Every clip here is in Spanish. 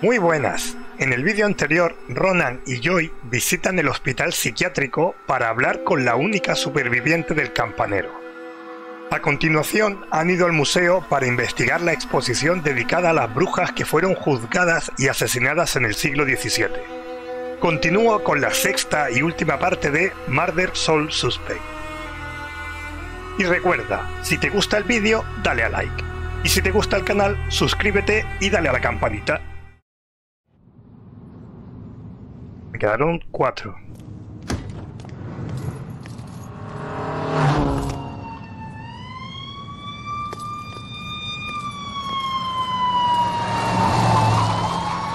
Muy buenas. En el vídeo anterior, Ronan y Joy visitan el hospital psiquiátrico para hablar con la única superviviente del campanero. A continuación, han ido al museo para investigar la exposición dedicada a las brujas que fueron juzgadas y asesinadas en el siglo XVII. Continúo con la sexta y última parte de Murder Soul Suspect. Y recuerda, si te gusta el vídeo, dale a like. Y si te gusta el canal, suscríbete y dale a la campanita. Me quedaron cuatro.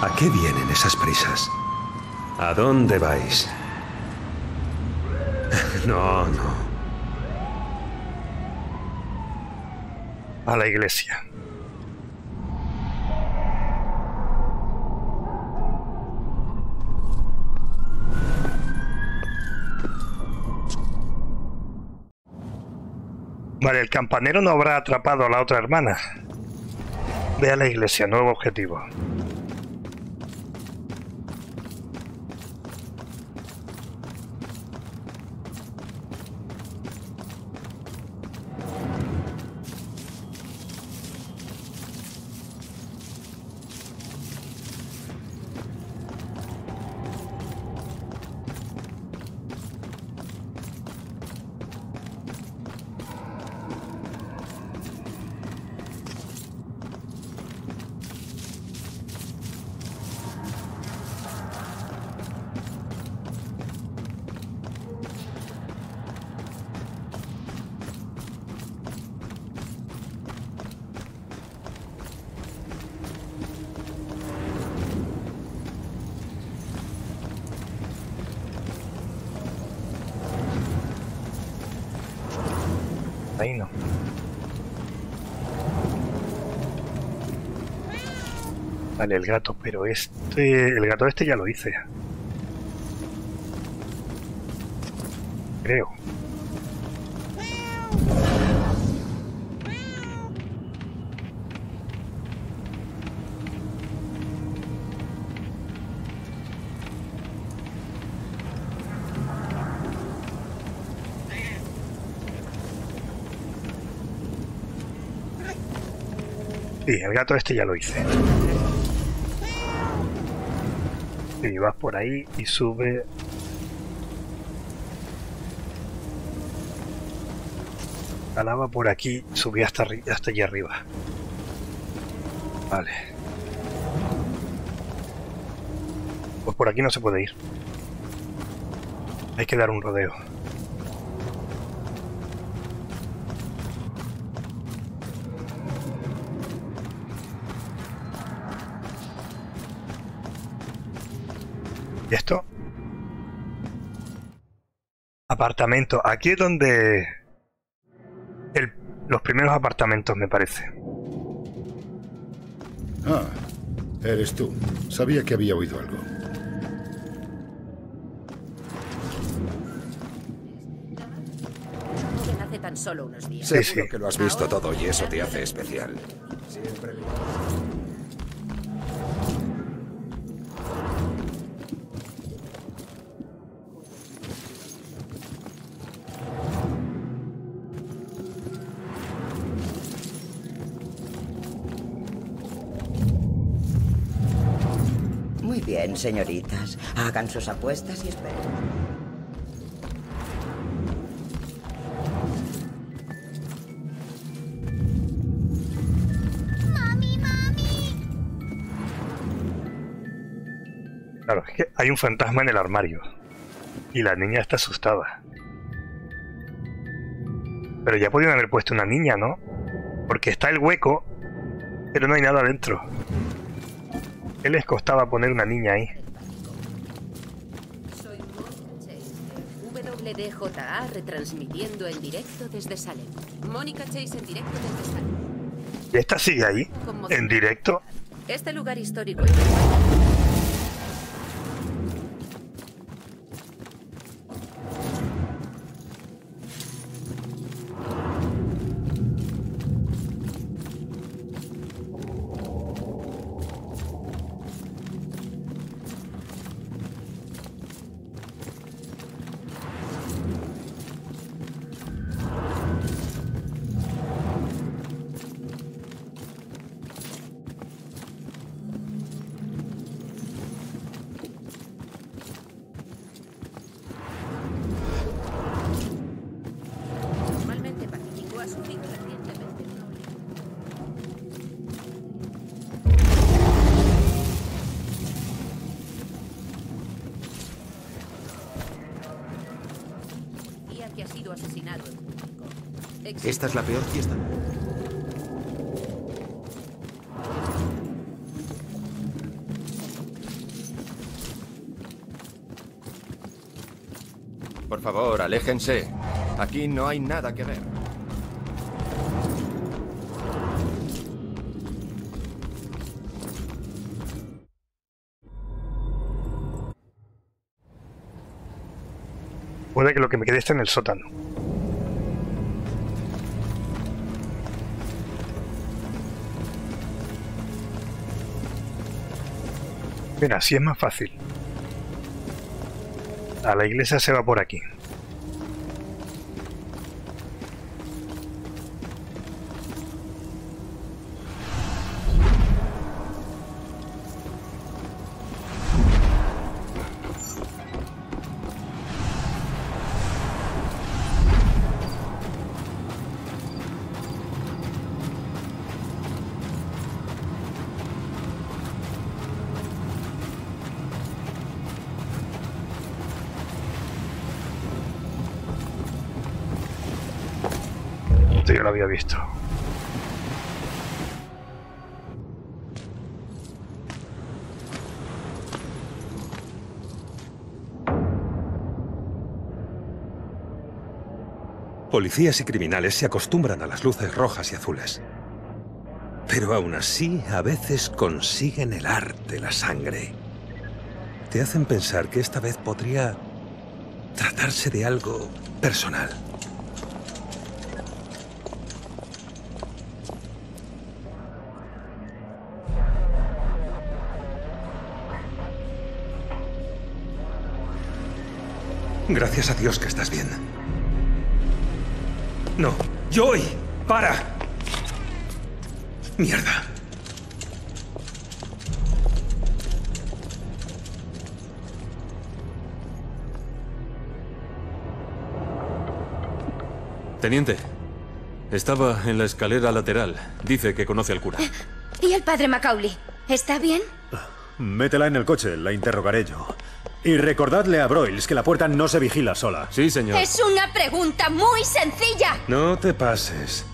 ¿A qué vienen esas prisas? ¿A dónde vais? No, no. A la iglesia. Vale, el campanero no habrá atrapado a la otra hermana. Ve a la iglesia, nuevo objetivo. El gato, pero este... El gato este ya lo hice. Creo. Sí, el gato este ya lo hice. Y vas por ahí y sube. La lava por aquí, subí hasta, hasta allí arriba. Vale. Pues por aquí no se puede ir. Hay que dar un rodeo. ¿Y esto? Apartamento. Aquí es donde... el- los primeros apartamentos, me parece. Ah, eres tú. Sabía que había oído algo. tan solo unos días. Sí, Seguro sí. que lo has visto todo y eso te hace especial. Siempre bien, señoritas. Hagan sus apuestas y esperen. Claro, es que hay un fantasma en el armario. Y la niña está asustada. Pero ya podían haber puesto una niña, ¿no? Porque está el hueco, pero no hay nada dentro. ¿Qué les costaba poner una niña ahí? Soy WDJA retransmitiendo en directo desde Salem. Mónica Chase en directo desde Salem. ¿Y esta sigue ahí? ¿En directo? Este lugar histórico y Esta es la peor fiesta. Por favor, aléjense. Aquí no hay nada que ver. Puede que lo que me quede esté en el sótano. Mira, así es más fácil. A la iglesia se va por aquí. Yo lo había visto. Policías y criminales se acostumbran a las luces rojas y azules. Pero aún así, a veces consiguen helar de la sangre. Te hacen pensar que esta vez podría tratarse de algo personal. Gracias a Dios que estás bien. No, Joy, para. Mierda. Teniente, estaba en la escalera lateral. Dice que conoce al cura. ¿Y el padre Macaulay? ¿Está bien? Métela en el coche, la interrogaré yo. Y recordadle a Broyles que la puerta no se vigila sola. Sí, señor. Es una pregunta muy sencilla. No te pases.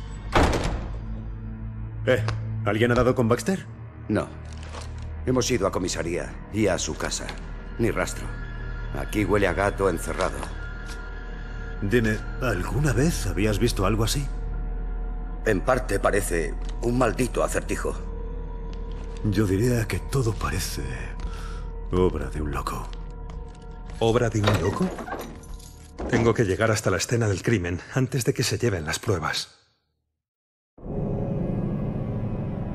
Eh, ¿alguien ha dado con Baxter? No. Hemos ido a comisaría y a su casa. Ni rastro. Aquí huele a gato encerrado. Dime, ¿alguna vez habías visto algo así? En parte parece un maldito acertijo. Yo diría que todo parece obra de un loco. ¿Obra de un loco? Tengo que llegar hasta la escena del crimen antes de que se lleven las pruebas.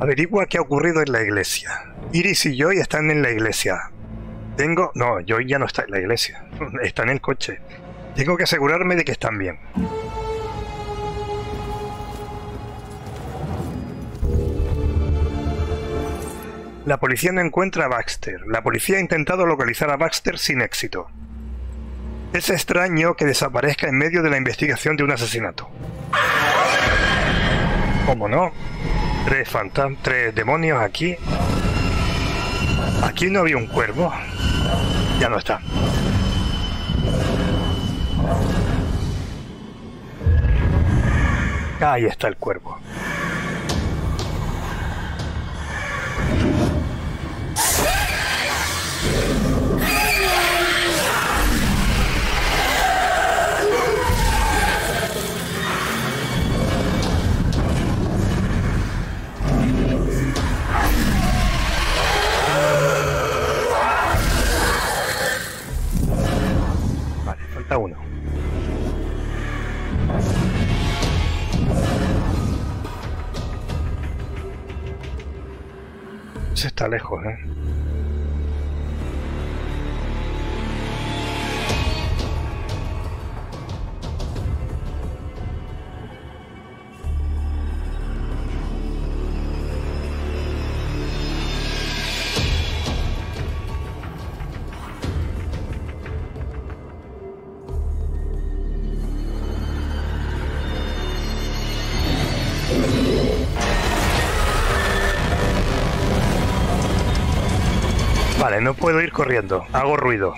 Averigua qué ha ocurrido en la iglesia. Iris y Joy están en la iglesia. Tengo... No, Joy ya no está en la iglesia. Está en el coche. Tengo que asegurarme de que están bien. La policía no encuentra a Baxter. La policía ha intentado localizar a Baxter sin éxito. Es extraño que desaparezca en medio de la investigación de un asesinato. ¿Cómo no? Tres fantasmas, tres demonios aquí. Aquí no había un cuervo. Ya no está. Ahí está el cuervo. Ah! Está lejos, ¿eh? Vale, no puedo ir corriendo. Hago ruido.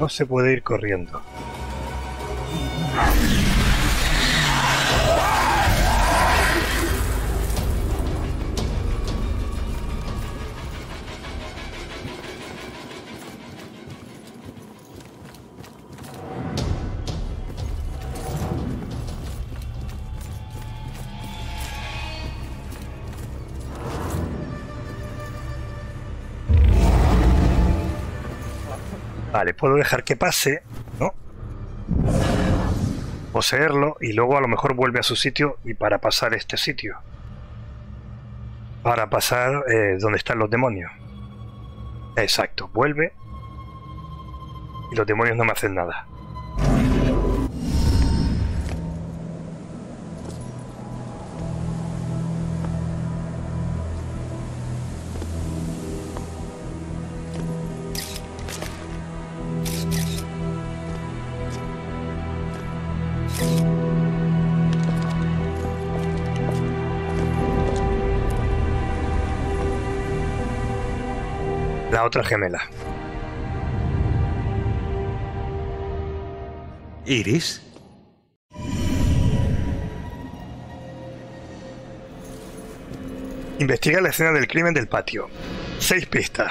No se puede ir corriendo. Vale, puedo dejar que pase, ¿no? Poseerlo y luego a lo mejor vuelve a su sitio y para pasar este sitio. Para pasar eh, donde están los demonios. Exacto, vuelve y los demonios no me hacen nada. Otra gemela. ¿Iris? Investiga la escena del crimen del patio. Seis pistas.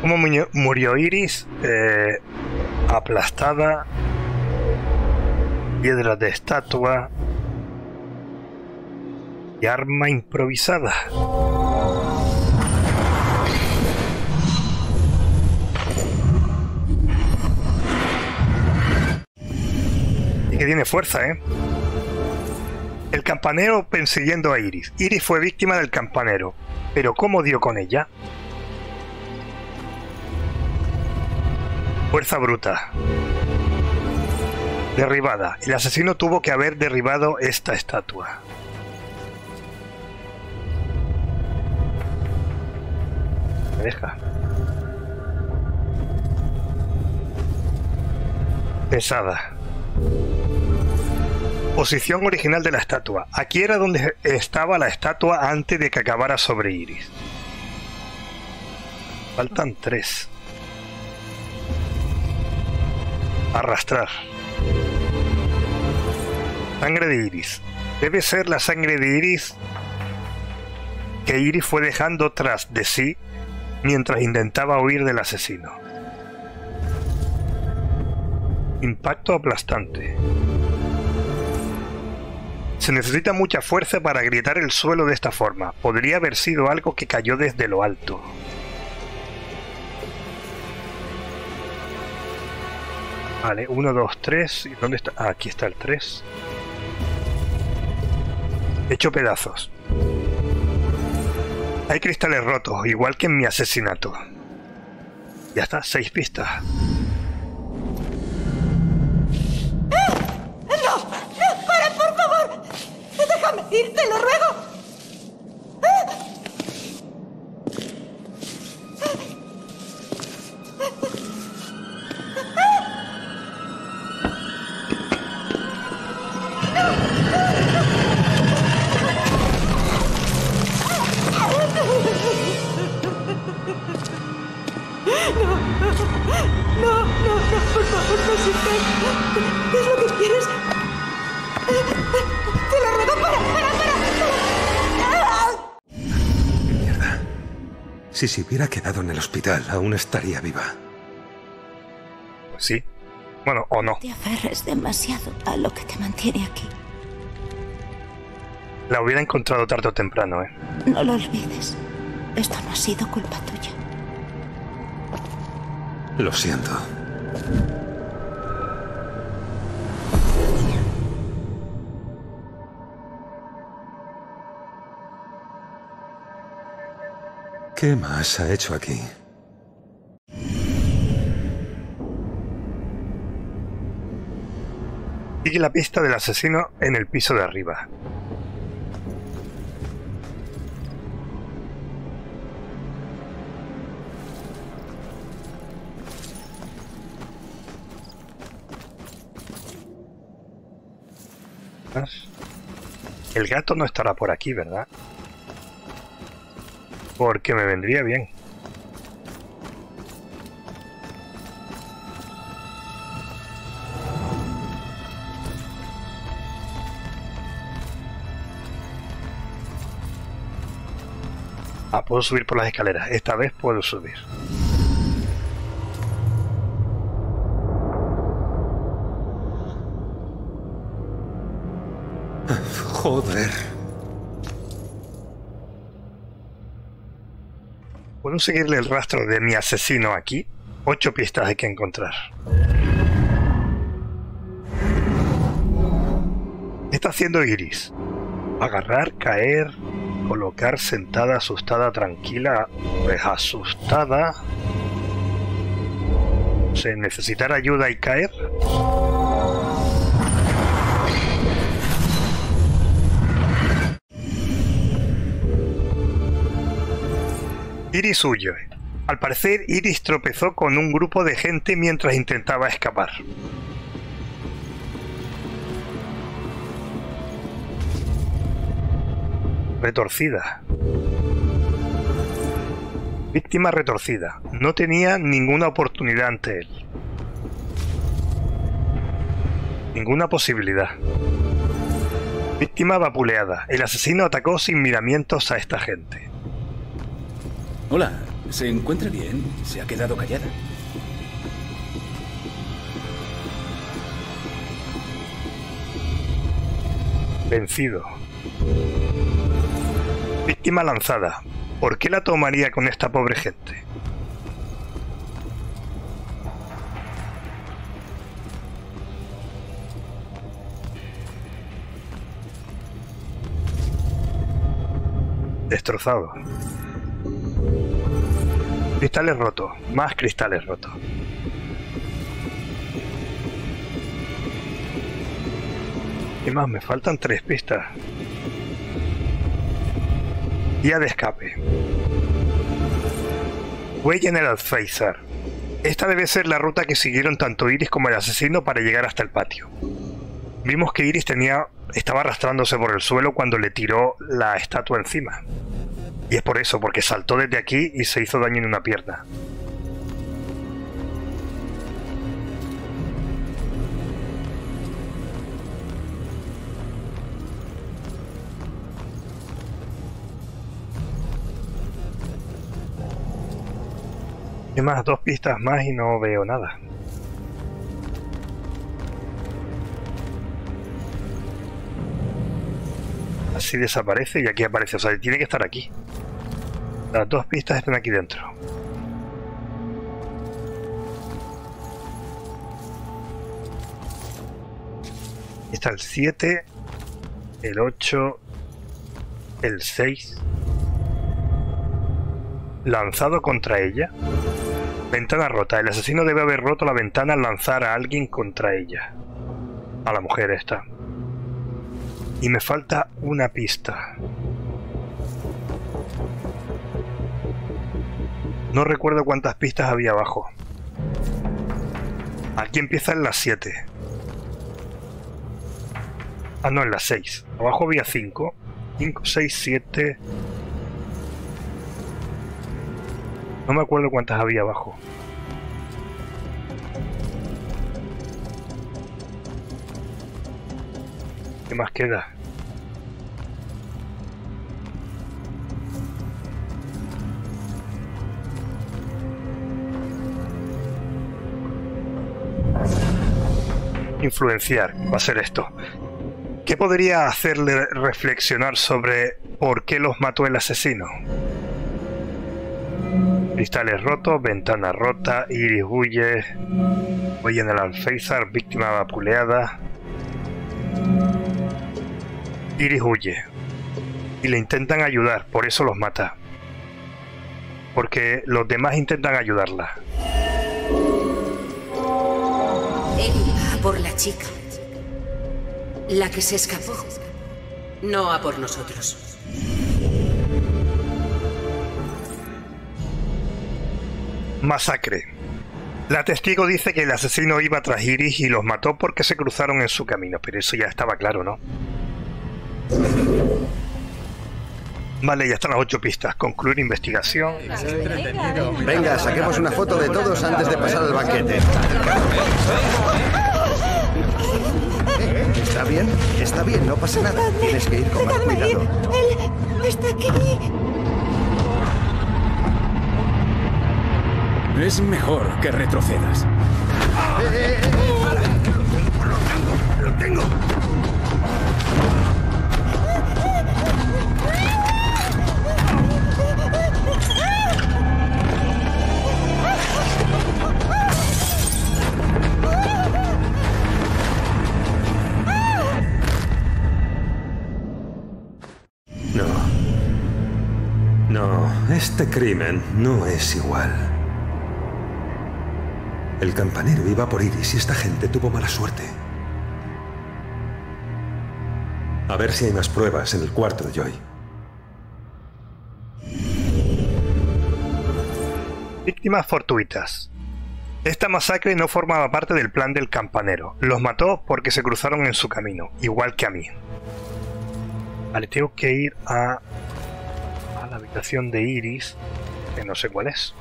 ¿Cómo murió Iris? Eh, aplastada. Piedras de estatua. Arma improvisada. Y que tiene fuerza, ¿eh? El campanero persiguiendo a Iris. Iris fue víctima del campanero. Pero ¿cómo dio con ella? Fuerza bruta. Derribada. El asesino tuvo que haber derribado esta estatua. Deja. Pesada. Posición original de la estatua. Aquí era donde estaba la estatua antes de que acabara sobre Iris. Faltan tres. Arrastrar. Sangre de Iris. Debe ser la sangre de Iris que Iris fue dejando tras de sí mientras intentaba huir del asesino. Impacto aplastante. Se necesita mucha fuerza para agrietar el suelo de esta forma. Podría haber sido algo que cayó desde lo alto. Vale, 1, 2, 3. ¿Y dónde está? Ah, aquí está el 3. Hecho pedazos. Hay cristales rotos, igual que en mi asesinato. Ya está, seis pistas. ¡No! ¡No! ¡Para, por favor! ¡Déjame ir, te lo ruego! No, no, no, no, por favor, no sigas. ¿Qué es lo que quieres? Te lo ruego, para, para, para. Si se hubiera quedado en el hospital, aún estaría viva. Pues sí. Bueno, o no. Te aferres demasiado a lo que te mantiene aquí. La hubiera encontrado tarde o temprano, ¿eh? No lo olvides. Esto no ha sido culpa tuya. Lo siento. ¿Qué más ha hecho aquí? Sigue la pista del asesino en el piso de arriba. El gato no estará por aquí, ¿verdad? Porque me vendría bien. Ah, puedo subir por las escaleras. Esta vez puedo subir. Joder. ¿Puedo seguirle el rastro de mi asesino aquí? Ocho pistas hay que encontrar. ¿Qué está haciendo Iris? Agarrar, caer, colocar sentada, asustada, tranquila, pues asustada. ¿Se necesitar ayuda y caer? Iris huye. Al parecer, Iris tropezó con un grupo de gente mientras intentaba escapar. Retorcida. Víctima retorcida. No tenía ninguna oportunidad ante él. Ninguna posibilidad. Víctima vapuleada. El asesino atacó sin miramientos a esta gente. Hola, ¿se encuentra bien? ¿Se ha quedado callada? Vencido. Víctima lanzada. ¿Por qué la tomaría con esta pobre gente? Destrozado. Cristales rotos. Más cristales rotos. ¿Qué más? Me faltan tres pistas. Vía de escape. Huella en el. Esta debe ser la ruta que siguieron tanto Iris como el asesino para llegar hasta el patio. Vimos que Iris tenía, estaba arrastrándose por el suelo cuando le tiró la estatua encima. Y es por eso, porque saltó desde aquí y se hizo daño en una pierna. Y más, dos pistas más y no veo nada. Así desaparece y aquí aparece. O sea, tiene que estar aquí. Las dos pistas están aquí dentro. Está el 7, el 8, el 6. Lanzado contra ella. Ventana rota. El asesino debe haber roto la ventana al lanzar a alguien contra ella. A la mujer esta. Y me falta una pista. No recuerdo cuántas pistas había abajo. Aquí empieza en las 7. Ah, no, en las 6. Abajo había 5. 5, 6, 7. No me acuerdo cuántas había abajo. ¿Qué más queda? Influenciar, va a ser esto. ¿Qué podría hacerle reflexionar sobre por qué los mató el asesino? Cristales rotos, ventana rota, Iris huye, huye en el alféizar, víctima vapuleada. Iris huye y le intentan ayudar, por eso los mata. Porque los demás intentan ayudarla. Por la chica. La que se escapó. No a por nosotros. Masacre. La testigo dice que el asesino iba tras Iris y los mató porque se cruzaron en su camino, pero eso ya estaba claro, ¿no? Vale, ya están las ocho pistas. Concluir investigación. Venga, saquemos una foto de todos antes de pasar al banquete. ¿Está bien? Está bien, no pasa nada. Tienes que ir con más cuidado. Él está aquí. Es mejor que retrocedas. ¡Eh, eh, eh! ¡Lo tengo! ¡Lo tengo! Este crimen no es igual. El campanero iba por Iris y esta gente tuvo mala suerte. A ver si hay más pruebas en el cuarto de Joy. Víctimas fortuitas. Esta masacre no formaba parte del plan del campanero. Los mató porque se cruzaron en su camino, igual que a mí. Vale, tengo que ir a, habitación de Iris, que no sé cuál es.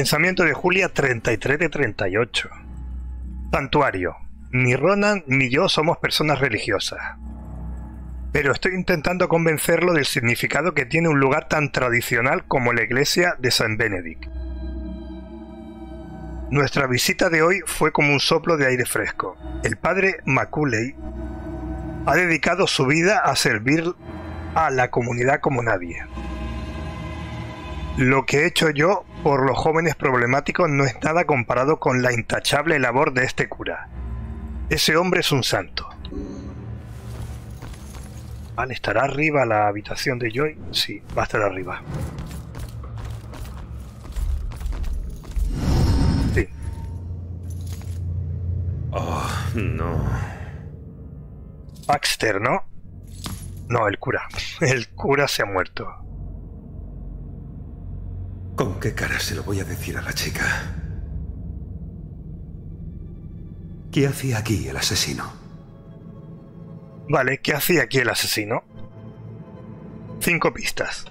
Pensamiento de Julia 33 de 38. Santuario. Ni Ronan ni yo somos personas religiosas. Pero estoy intentando convencerlo del significado que tiene un lugar tan tradicional como la iglesia de San Benedict. Nuestra visita de hoy fue como un soplo de aire fresco. El padre Macaulay ha dedicado su vida a servir a la comunidad como nadie. Lo que he hecho yo por los jóvenes problemáticos no es nada comparado con la intachable labor de este cura. Ese hombre es un santo. Vale, ¿estará arriba la habitación de Joy? Sí, va a estar arriba. Sí. Oh, no. Baxter, ¿no? No, el cura. El cura se ha muerto. ¿Con qué cara se lo voy a decir a la chica? ¿Qué hacía aquí el asesino? Vale, ¿qué hacía aquí el asesino? Cinco pistas.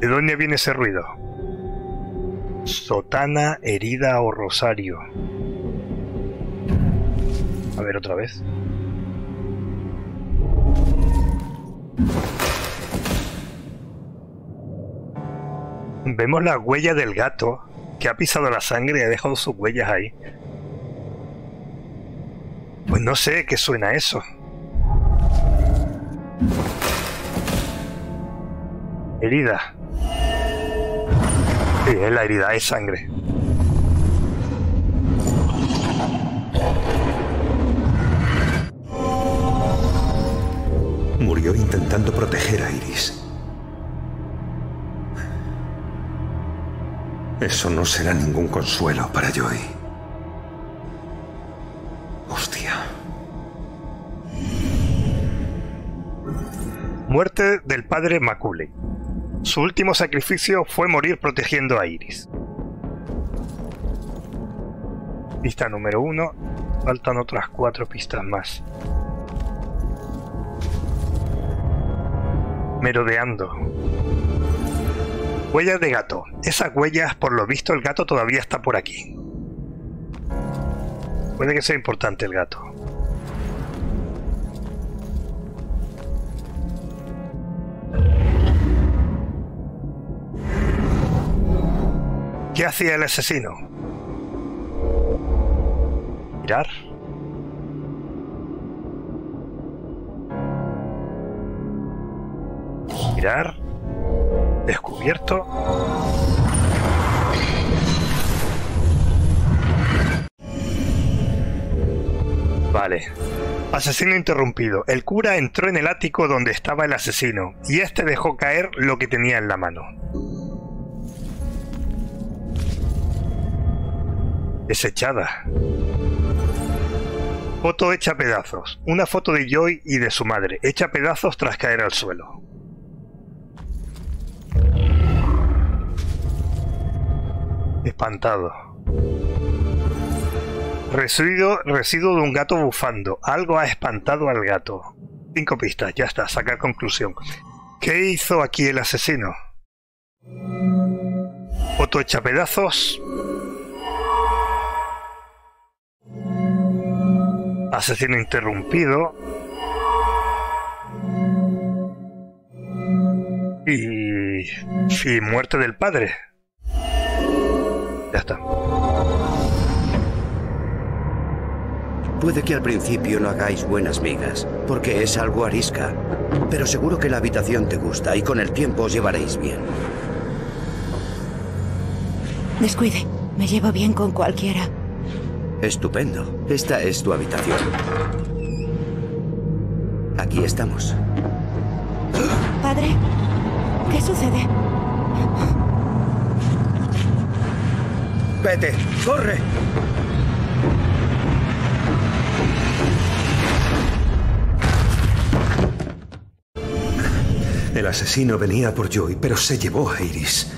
¿De dónde viene ese ruido? Sotana, herida o rosario. A ver otra vez. Vemos la huella del gato que ha pisado la sangre y ha dejado sus huellas ahí. Pues no sé qué suena eso. Herida. Sí, es la herida, es sangre. Murió intentando proteger a Iris. Eso no será ningún consuelo para Joy. Hostia. Muerte del padre Macaulay. Su último sacrificio fue morir protegiendo a Iris. Pista número uno. Faltan otras cuatro pistas más. Merodeando. Huellas de gato. Esas huellas, por lo visto, el gato todavía está por aquí. Puede que sea importante el gato. ¿Qué hacía el asesino? Mirar. Mirar. Descubierto. Vale. Asesino interrumpido. El cura entró en el ático donde estaba el asesino y este dejó caer lo que tenía en la mano. Desechada. Foto hecha a pedazos. Una foto de Joy y de su madre, hecha a pedazos tras caer al suelo. Espantado. Residuo, residuo de un gato bufando. Algo ha espantado al gato. Cinco pistas, ya está, sacar conclusión. ¿Qué hizo aquí el asesino? Foto hecha a pedazos. Asesino interrumpido. Y... y muerte del padre. Ya está. Puede que al principio no hagáis buenas migas, porque es algo arisca. Pero seguro que la habitación te gusta y con el tiempo os llevaréis bien. Descuide, me llevo bien con cualquiera. Estupendo. Esta es tu habitación. Aquí estamos. ¿Qué sucede? Vete, corre. El asesino venía por Joy, pero se llevó a Iris.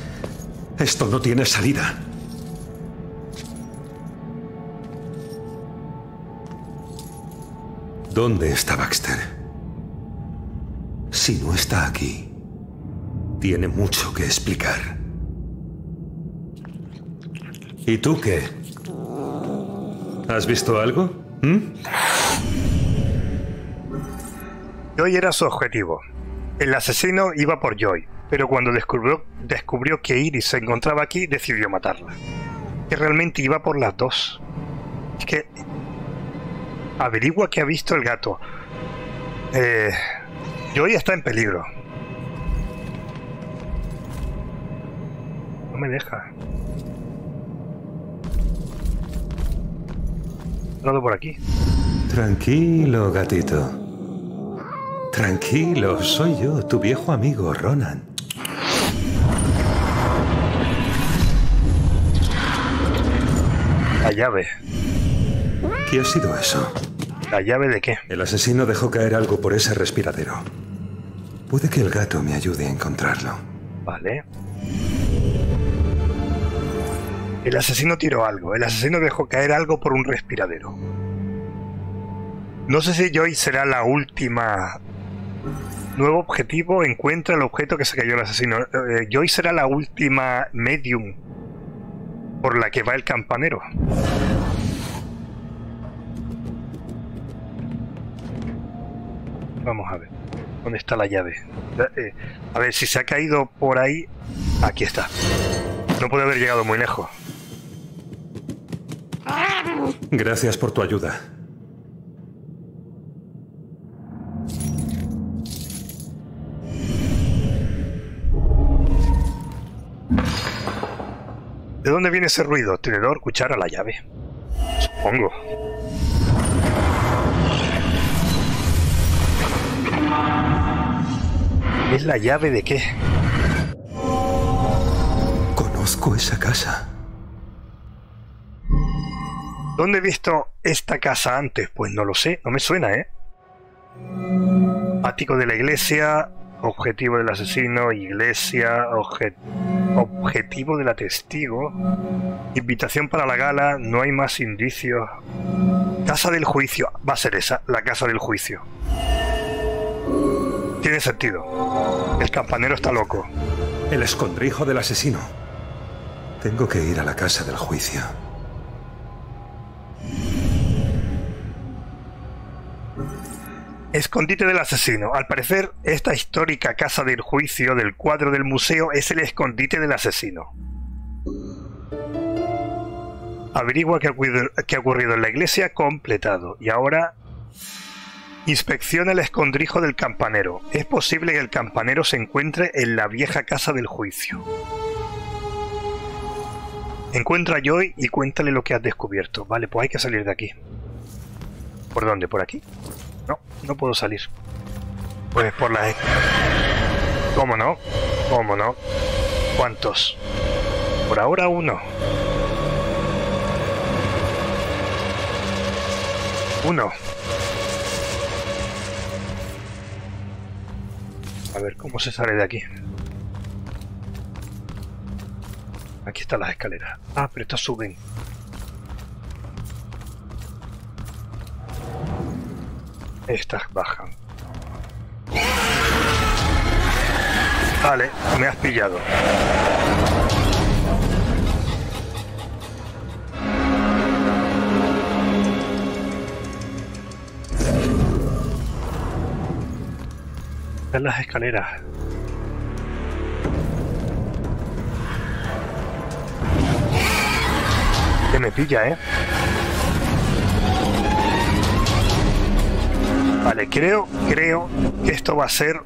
Esto no tiene salida. ¿Dónde está Baxter? Si no está aquí, tiene mucho que explicar. ¿Y tú qué? ¿Has visto algo? ¿Mm? Joy era su objetivo. El asesino iba por Joy, pero cuando descubrió, descubrió que Iris se encontraba aquí, decidió matarla. Que realmente iba por las dos. Es que... Averigua qué ha visto el gato. Eh, Joy está en peligro. No me deja. Todo por aquí. Tranquilo, gatito. Tranquilo, soy yo, tu viejo amigo, Ronan. La llave. ¿Qué ha sido eso? ¿La llave de qué? El asesino dejó caer algo por ese respiradero. Puede que el gato me ayude a encontrarlo. Vale. El asesino tiró algo. El asesino dejó caer algo por un respiradero. No sé si Joy será la última. Nuevo objetivo, encuentra el objeto que se cayó el asesino. Eh, Joy será la última medium por la que va el campanero. Vamos a ver. ¿Dónde está la llave? Eh, a ver, si se ha caído por ahí... Aquí está. No puede haber llegado muy lejos. Gracias por tu ayuda. ¿De dónde viene ese ruido? Tenedor, cuchara, la llave. Supongo. ¿Es la llave de qué? Conozco esa casa. ¿Dónde he visto esta casa antes? Pues no lo sé, no me suena, ¿eh? Ático de la iglesia, objetivo del asesino, iglesia, obje- objetivo de la testigo, invitación para la gala, no hay más indicios. Casa del juicio, va a ser esa, la casa del juicio. Tiene sentido. El campanero está loco. El escondrijo del asesino. Tengo que ir a la casa del juicio. Escondite del asesino. Al parecer, esta histórica casa del juicio del cuadro del museo es el escondite del asesino. Averigua qué ha ocurrido- en la iglesia, completado. Y ahora inspecciona el escondrijo del campanero. Es posible que el campanero se encuentre en la vieja casa del juicio. Encuentra a Joy y cuéntale lo que has descubierto. Vale, pues hay que salir de aquí. ¿Por dónde? ¿Por aquí? No, no puedo salir. Pues por la... ¿Cómo no? ¿Cómo no? ¿Cuántos? Por ahora uno. Uno. A ver cómo se sale de aquí. Aquí están las escaleras. Ah, pero estas suben. Estas bajan. Vale, me has pillado. Están las escaleras. Que me pilla, ¿eh? Vale, creo, creo que esto va a ser...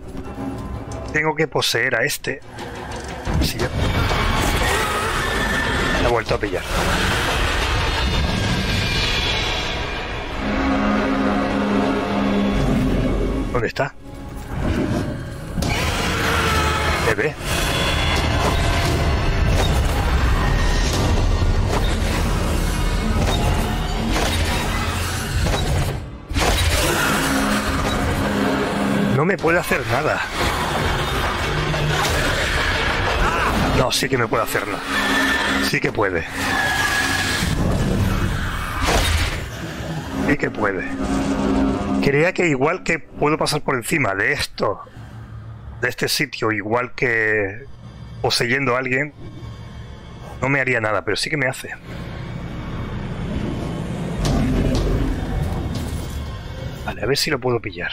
Tengo que poseer a este. Sí, ya. Me ha vuelto a pillar. ¿Dónde está? Bebé. No me puede hacer nada. No, sí que me puede hacer nada. Sí que puede. Sí que puede. Creía que igual que puedo pasar por encima de esto, de este sitio, igual que poseyendo a alguien, no me haría nada, pero sí que me hace. Vale, a ver si lo puedo pillar.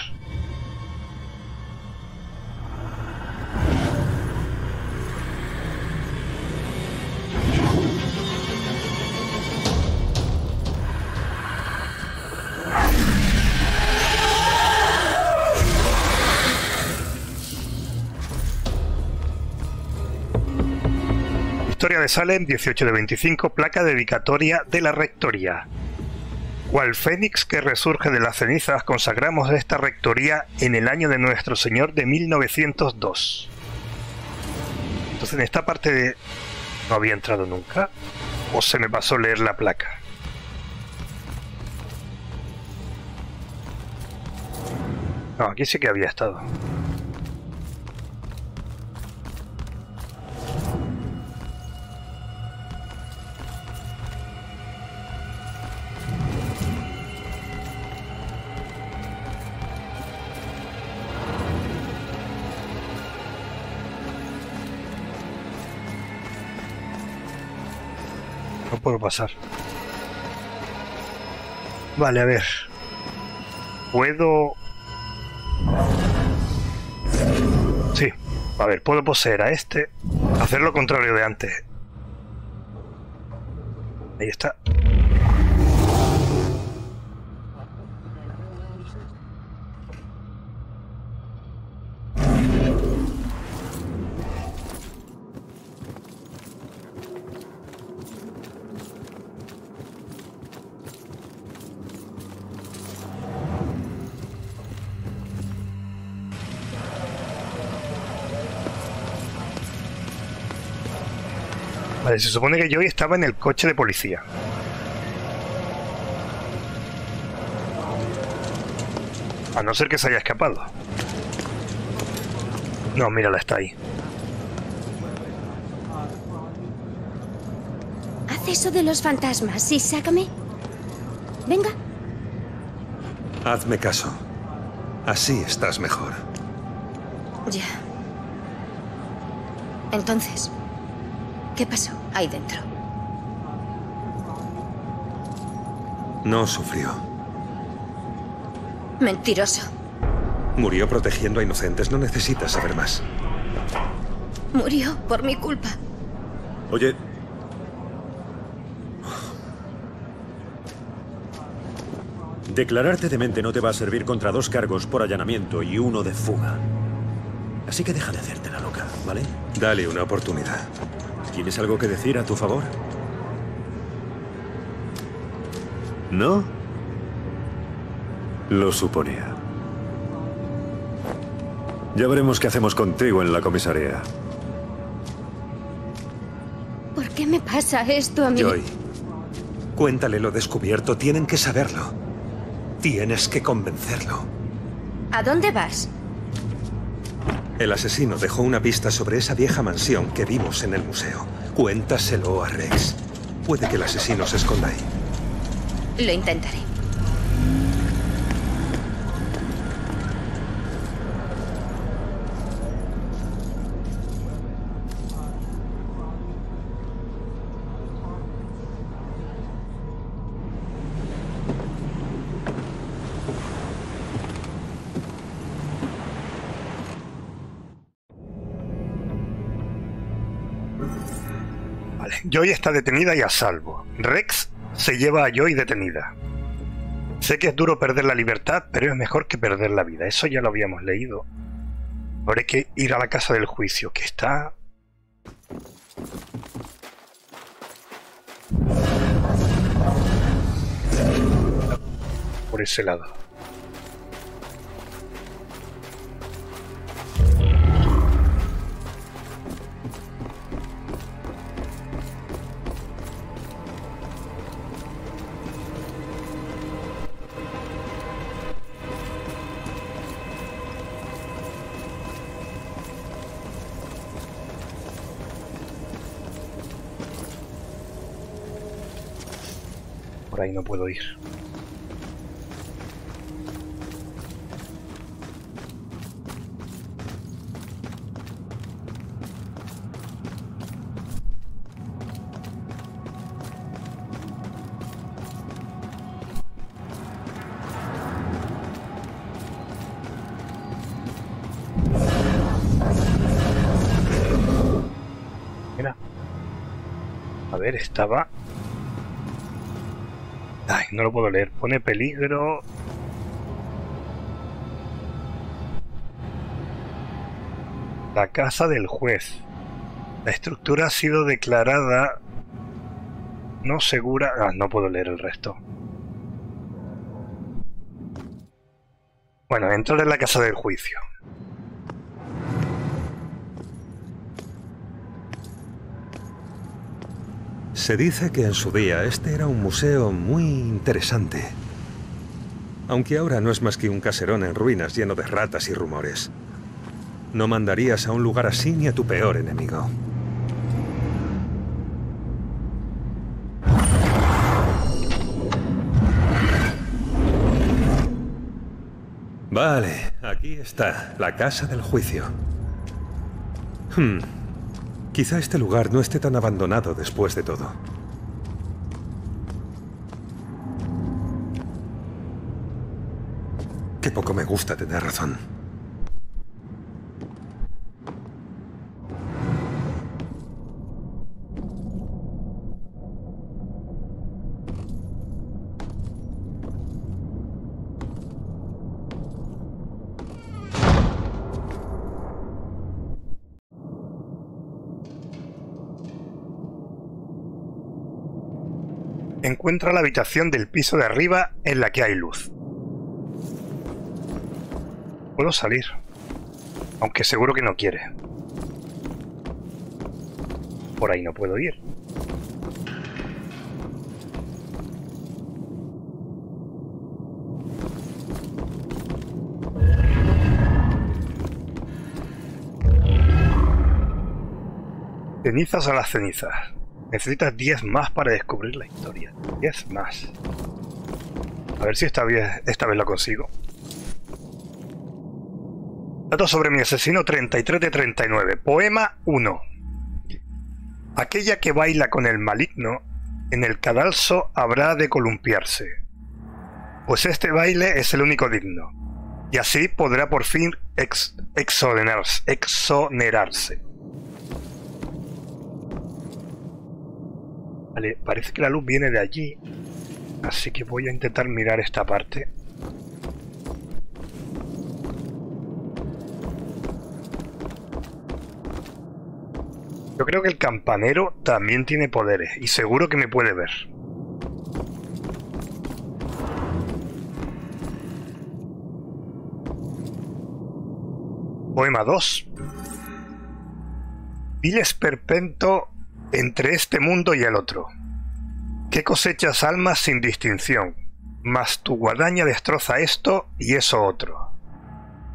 Historia de Salem, 18 de 25, placa dedicatoria de la rectoría. Cual fénix que resurge de las cenizas, consagramos esta rectoría en el año de nuestro Señor de 1902. Entonces, en esta parte de... no había entrado nunca, o se me pasó leer la placa. No, aquí sí que había estado. Pasar. Vale, a ver. Puedo... Sí. A ver, puedo poseer a este. Hacer lo contrario de antes. Ahí está. Se supone que Joey estaba en el coche de policía. A no ser que se haya escapado. No, mírala, está ahí. Haz eso de los fantasmas y sácame. Venga. Hazme caso. Así estás mejor. Ya. Entonces, ¿qué pasó ahí dentro? No sufrió. Mentiroso. Murió protegiendo a inocentes. No necesitas saber más. Murió por mi culpa. Oye. Declararte demente no te va a servir contra dos cargos por allanamiento y uno de fuga. Así que deja de hacerte la loca, ¿vale? Dale una oportunidad. ¿Tienes algo que decir a tu favor? ¿No? Lo suponía. Ya veremos qué hacemos contigo en la comisaría. ¿Por qué me pasa esto a mí? Joy, cuéntale lo descubierto. Tienen que saberlo. Tienes que convencerlo. ¿A dónde vas? El asesino dejó una pista sobre esa vieja mansión que vimos en el museo. Cuéntaselo a Rex. Puede que el asesino se esconda ahí. Lo intentaré. Joy está detenida y a salvo. Rex se lleva a Joy detenida. Sé que es duro perder la libertad, pero es mejor que perder la vida. Eso ya lo habíamos leído. Hay que ir a la casa del juicio, que está... Por ese lado. Ahí no puedo ir. A ver, estaba no lo puedo leer. Pone peligro. La casa del juez. La estructura ha sido declarada no segura. Ah, no puedo leer el resto. Bueno, entrar en la casa del juicio. Se dice que en su día este era un museo muy interesante. Aunque ahora no es más que un caserón en ruinas lleno de ratas y rumores. No mandarías a un lugar así ni a tu peor enemigo. Vale, aquí está, la casa del juicio. Hmm. Quizá este lugar no esté tan abandonado después de todo. Qué poco me gusta tener razón. Encuentra la habitación del piso de arriba en la que hay luz. Puedo salir, aunque seguro que no quiere. Por ahí no puedo ir. Cenizas a las cenizas. Necesitas 10 más para descubrir la historia. 10 más. A ver si esta vez, esta vez la consigo. Datos sobre mi asesino 33 de 39. Poema 1. Aquella que baila con el maligno, en el cadalso habrá de columpiarse. Pues este baile es el único digno. Y así podrá por fin exonerarse. Vale, parece que la luz viene de allí. Así que voy a intentar mirar esta parte. Yo creo que el campanero también tiene poderes y seguro que me puede ver. Poema 2. Viles perpento entre este mundo y el otro. ¿Qué cosechas almas sin distinción? mas tu guadaña destroza esto y eso otro.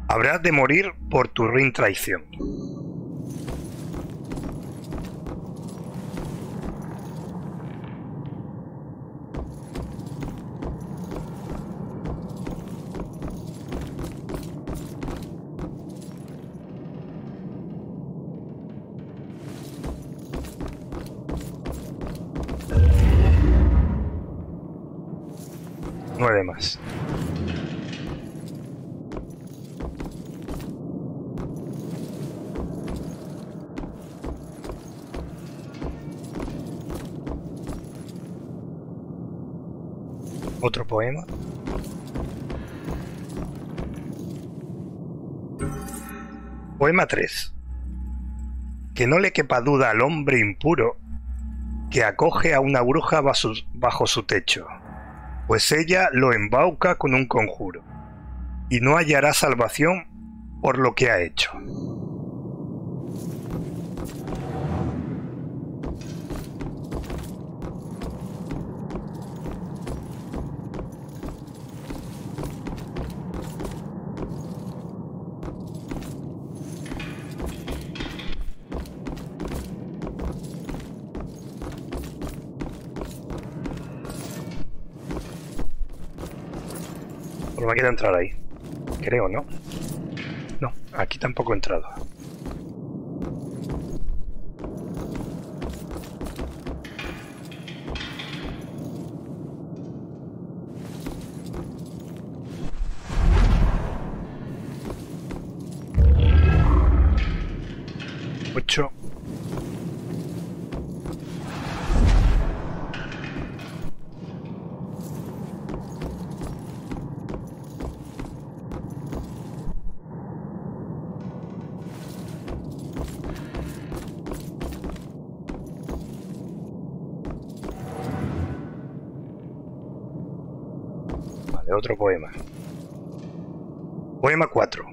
Habrás de morir por tu ruin traición. Poema 3. Que no le quepa duda al hombre impuro que acoge a una bruja bajo, su techo, pues ella lo embauca con un conjuro, y no hallará salvación por lo que ha hecho. Queda entrar ahí. Creo, ¿no? No, aquí tampoco he entrado. Poema. Poema 4.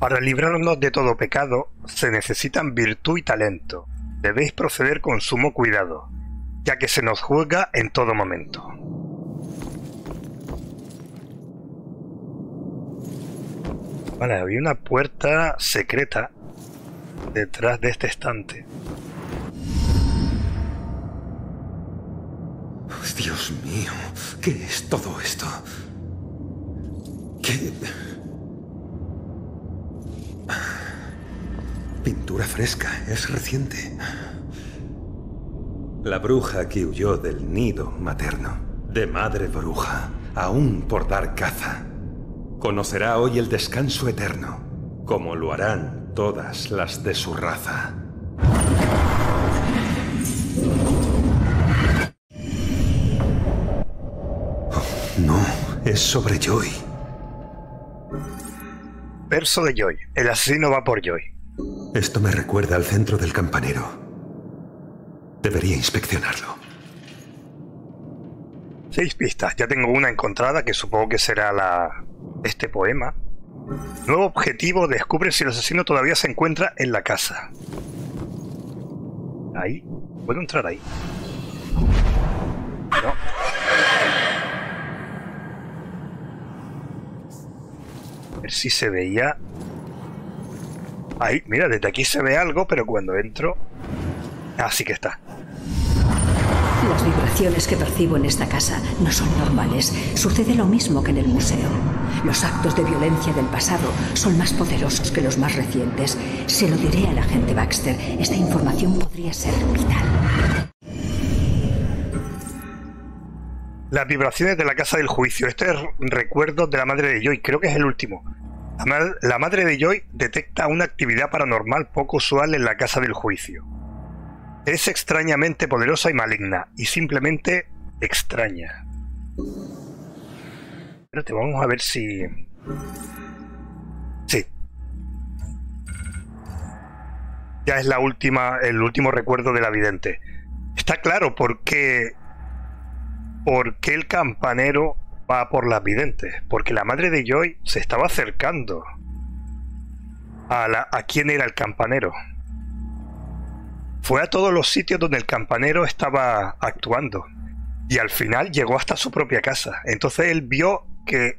Para librarnos de todo pecado se necesitan virtud y talento. Debéis proceder con sumo cuidado, ya que se nos juzga en todo momento. Vale, había una puerta secreta detrás de este estante. Dios mío, ¿qué es todo esto? ¿Qué? Pintura fresca, es reciente. La bruja que huyó del nido materno, de madre bruja, aún por dar caza, conocerá hoy el descanso eterno, como lo harán todas las de su raza. No, es sobre Joy. Verso de Joy. El asesino va por Joy. Esto me recuerda al centro del campanero. Debería inspeccionarlo. Seis pistas. Ya tengo una encontrada que supongo que será la este poema. Nuevo objetivo. Descubre si el asesino todavía se encuentra en la casa. Ahí. ¿Puedo entrar ahí? No. A ver si se veía. Ahí, mira, desde aquí se ve algo, pero cuando entro. Así que está. Las vibraciones que percibo en esta casa no son normales. Sucede lo mismo que en el museo. Los actos de violencia del pasado son más poderosos que los más recientes. Se lo diré al agente Baxter. Esta información podría ser vital. Las vibraciones de la casa del juicio. Este es recuerdo de la madre de Joy. Creo que es el último. La, ma la madre de Joy detecta una actividad paranormal poco usual en la casa del juicio. Es extrañamente poderosa y maligna, y simplemente extraña. Espérate, vamos a ver si... Sí. Ya es la última, el último recuerdo de la vidente. Está claro por qué... por qué el campanero va por las videntes. Porque la madre de Joy se estaba acercando a, la, a quién era el campanero. Fue a todos los sitios donde el campanero estaba actuando. Y al final llegó hasta su propia casa. Entonces él vio que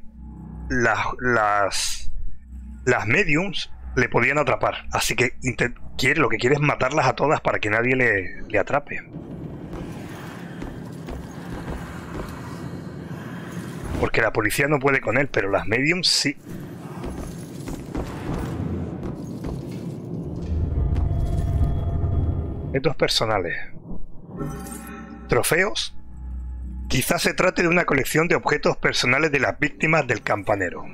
las, las, las mediums le podían atrapar. Así que quiere, lo que quiere es matarlas a todas para que nadie le, le atrape. Porque la policía no puede con él, pero las mediums sí. Estos personales. Trofeos. Quizás se trate de una colección de objetos personales de las víctimas del campanero.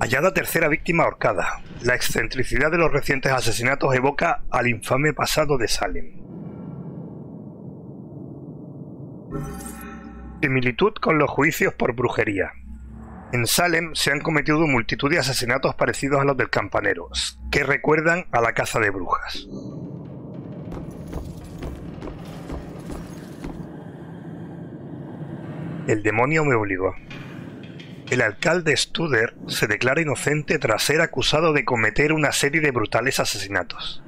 Hallada tercera víctima ahorcada. La excentricidad de los recientes asesinatos evoca al infame pasado de Salem. Similitud con los juicios por brujería. En Salem se han cometido multitud de asesinatos parecidos a los del campanero, que recuerdan a la caza de brujas. El demonio me obligó. El alcalde Studer se declara inocente tras ser acusado de cometer una serie de brutales asesinatos.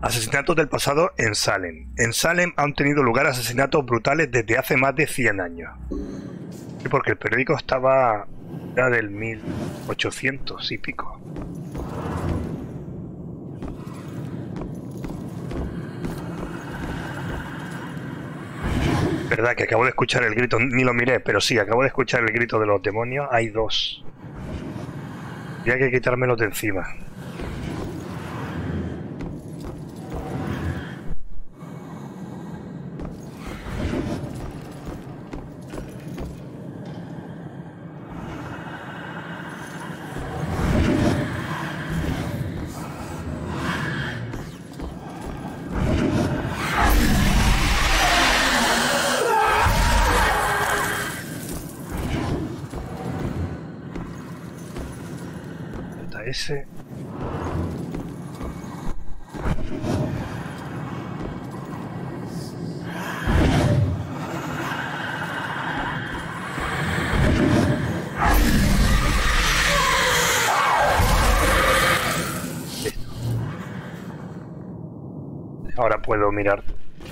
Asesinatos del pasado en Salem. En Salem han tenido lugar asesinatos brutales desde hace más de 100 años. Porque el periódico estaba ya del 1800 y pico. Verdad que acabo de escuchar el grito, ni lo miré, pero sí, acabo de escuchar el grito de los demonios. Hay dos. Y hay que quitármelos de encima. Ahora puedo mirar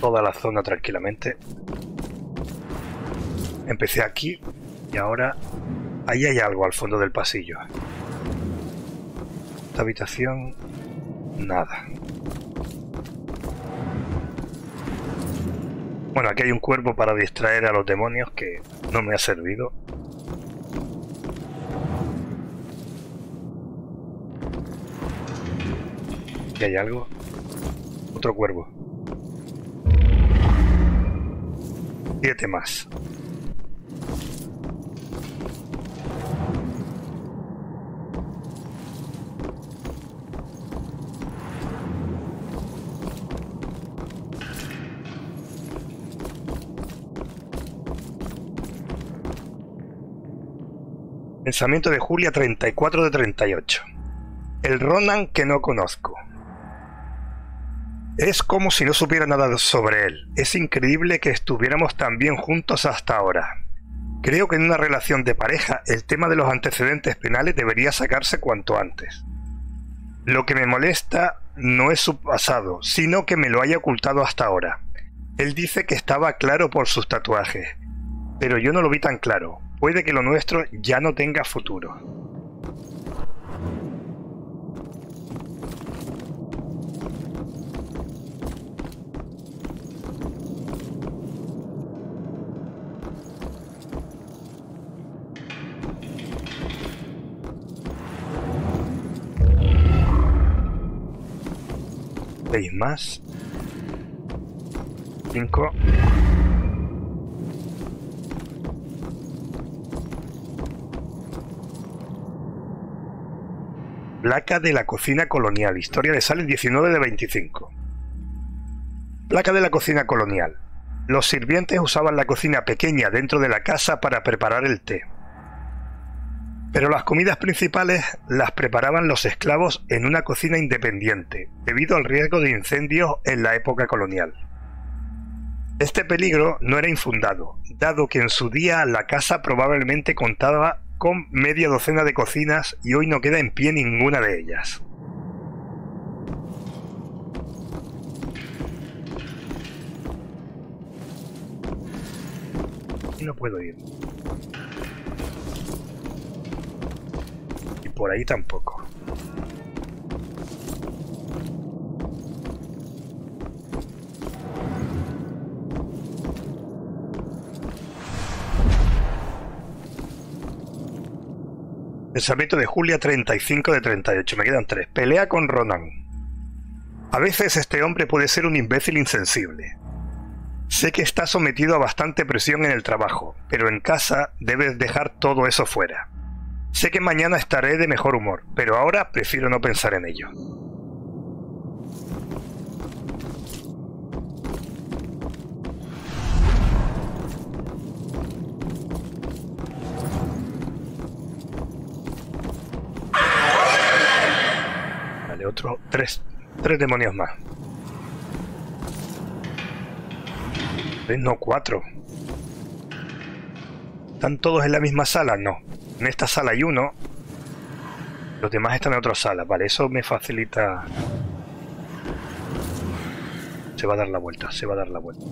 toda la zona tranquilamente. Empecé aquí y ahora ahí hay algo al fondo del pasillo habitación, nada. Bueno, aquí hay un cuerpo para distraer a los demonios que no me ha servido. ¿Y hay algo? Otro cuervo. Siete más. Pensamiento de Julia 34 de 38. El Ronan que no conozco. Es como si no supiera nada sobre él. Es increíble que estuviéramos tan bien juntos hasta ahora. Creo que en una relación de pareja el tema de los antecedentes penales debería sacarse cuanto antes. Lo que me molesta no es su pasado, sino que me lo haya ocultado hasta ahora. Él dice que estaba claro por sus tatuajes, pero yo no lo vi tan claro. Puede que lo nuestro ya no tenga futuro. Más. Cinco. Placa de la cocina colonial. Historia de Sales 19 de 25. Placa de la cocina colonial. Los sirvientes usaban la cocina pequeña dentro de la casa para preparar el té. Pero las comidas principales las preparaban los esclavos en una cocina independiente, debido al riesgo de incendios en la época colonial. Este peligro no era infundado, dado que en su día la casa probablemente contaba con media docena de cocinas y hoy no queda en pie ninguna de ellas. No puedo ir. Y por ahí tampoco. Pensamiento de Julia 35 de 38. Me quedan tres. Pelea con Ronan. A veces este hombre puede ser un imbécil insensible. Sé que está sometido a bastante presión en el trabajo, pero en casa debes dejar todo eso fuera. Sé que mañana estaré de mejor humor, pero ahora prefiero no pensar en ello. Vale, otro tres, tres demonios más. No, cuatro. ¿Están todos en la misma sala? No. En esta sala hay uno. Los demás están en otra sala. Vale, eso me facilita... Se va a dar la vuelta, se va a dar la vuelta.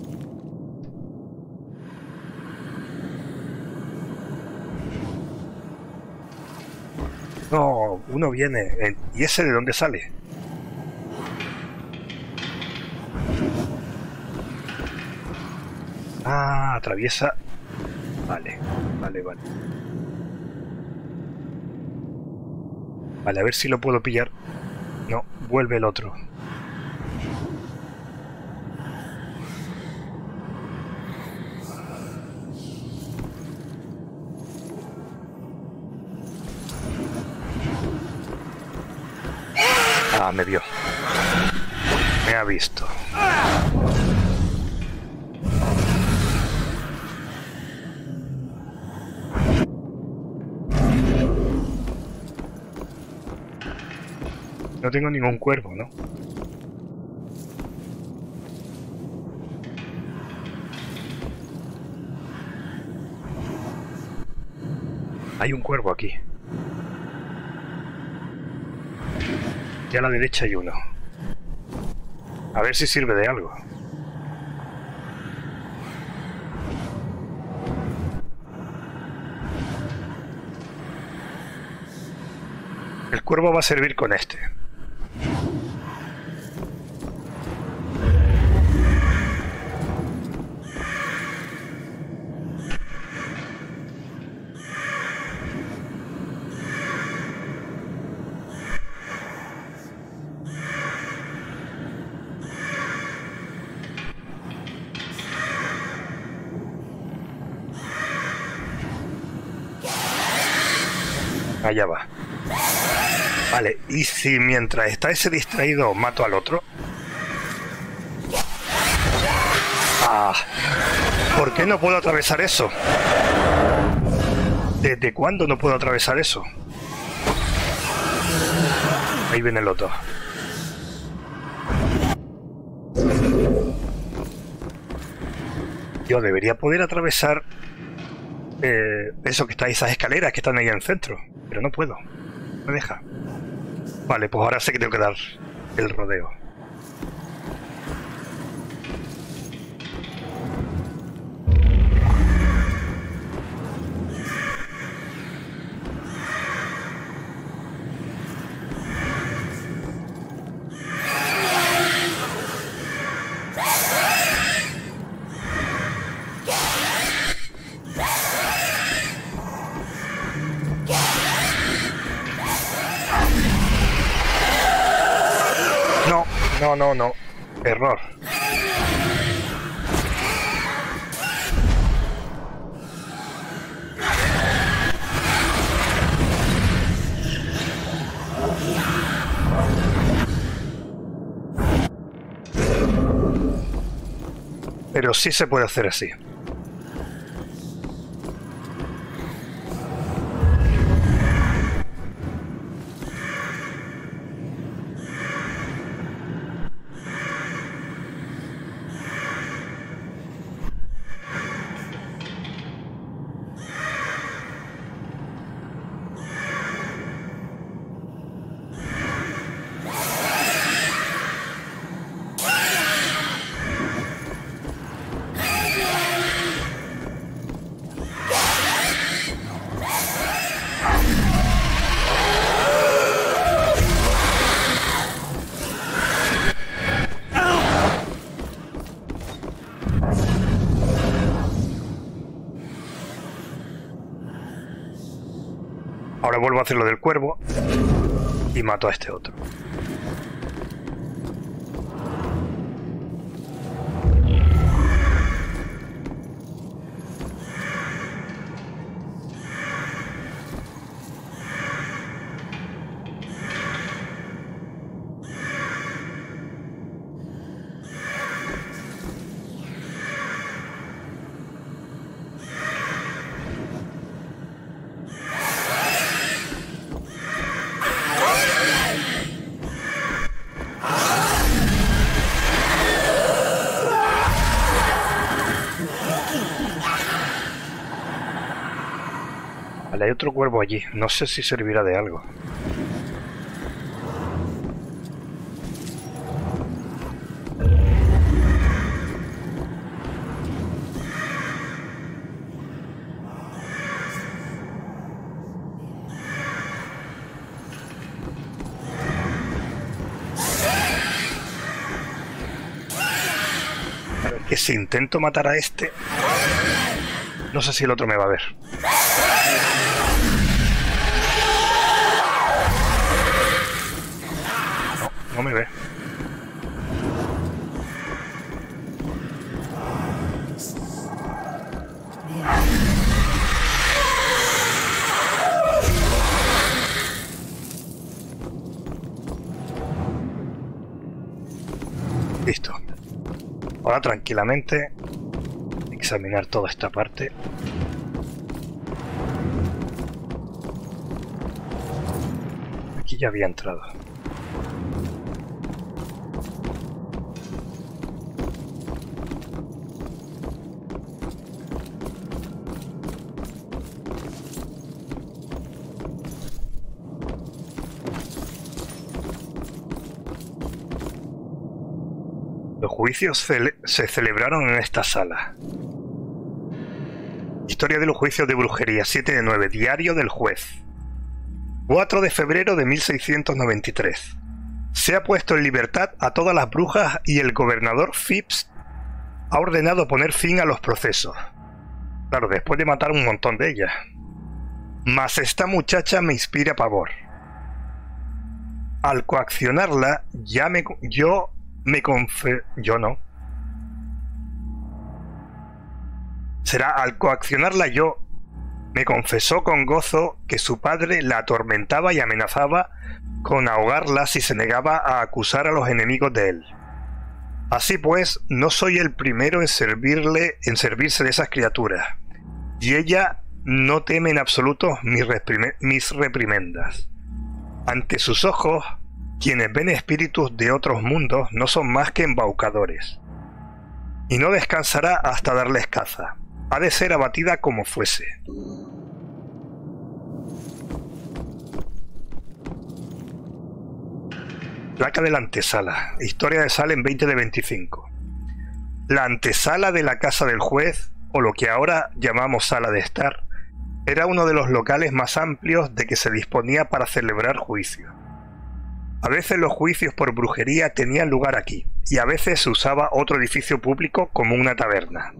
No, uno viene. ¿Y ese de dónde sale? Ah, atraviesa. Vale, vale, vale. Vale, a ver si lo puedo pillar. No, vuelve el otro. Ah, me vio. Me ha visto. No tengo ningún cuervo, ¿no? Hay un cuervo aquí. A la derecha hay uno. A ver si sirve de algo. El cuervo va a servir con este. Allá va. Vale, y si mientras está ese distraído mato al otro. Ah, ¿por qué no puedo atravesar eso? ¿Desde cuándo no puedo atravesar eso? Ahí viene el otro. Yo debería poder atravesar eh, eso que está, esas escaleras que están ahí en el centro, pero no puedo. Me deja. Vale, pues ahora sé que tengo que dar el rodeo. No, no, no. Error. Pero sí se puede hacer así. Vuelvo a hacer lo del cuervo y mato a este otro. Allí. No sé si servirá de algo. Que si intento matar a este... No sé si el otro me va a ver. Listo. Ahora tranquilamente examinar toda esta parte. Aquí ya había entrado. Juicios se celebraron en esta sala. Historia de los juicios de brujería 7 de 9, diario del juez. 4 de febrero de 1693. Se ha puesto en libertad a todas las brujas y el gobernador Phipps ha ordenado poner fin a los procesos. Claro, después de matar un montón de ellas. Mas esta muchacha me inspira pavor. Al coaccionarla, ya me, yo me confe... Yo no. Será al coaccionarla yo, me confesó con gozo que su padre la atormentaba y amenazaba con ahogarla si se negaba a acusar a los enemigos de él. Así pues, no soy el primero en servirle, en servirse de esas criaturas, y ella no teme en absoluto mis, mis reprimendas. Ante sus ojos, quienes ven espíritus de otros mundos no son más que embaucadores. Y no descansará hasta darles caza. Ha de ser abatida como fuese. Placa de la antesala. Historia de Salem 20 de 25. La antesala de la casa del juez, o lo que ahora llamamos sala de estar, era uno de los locales más amplios de que se disponía para celebrar juicios. A veces los juicios por brujería tenían lugar aquí, y a veces se usaba otro edificio público como una taberna.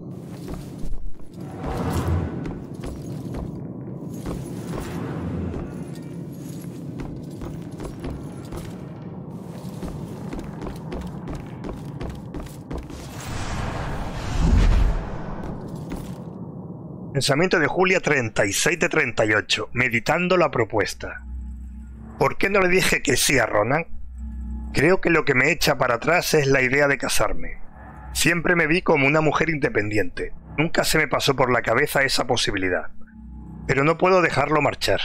Pensamiento de Julia 36 de 38, meditando la propuesta. ¿Por qué no le dije que sí a Ronan? Creo que lo que me echa para atrás es la idea de casarme. Siempre me vi como una mujer independiente. Nunca se me pasó por la cabeza esa posibilidad. Pero no puedo dejarlo marchar.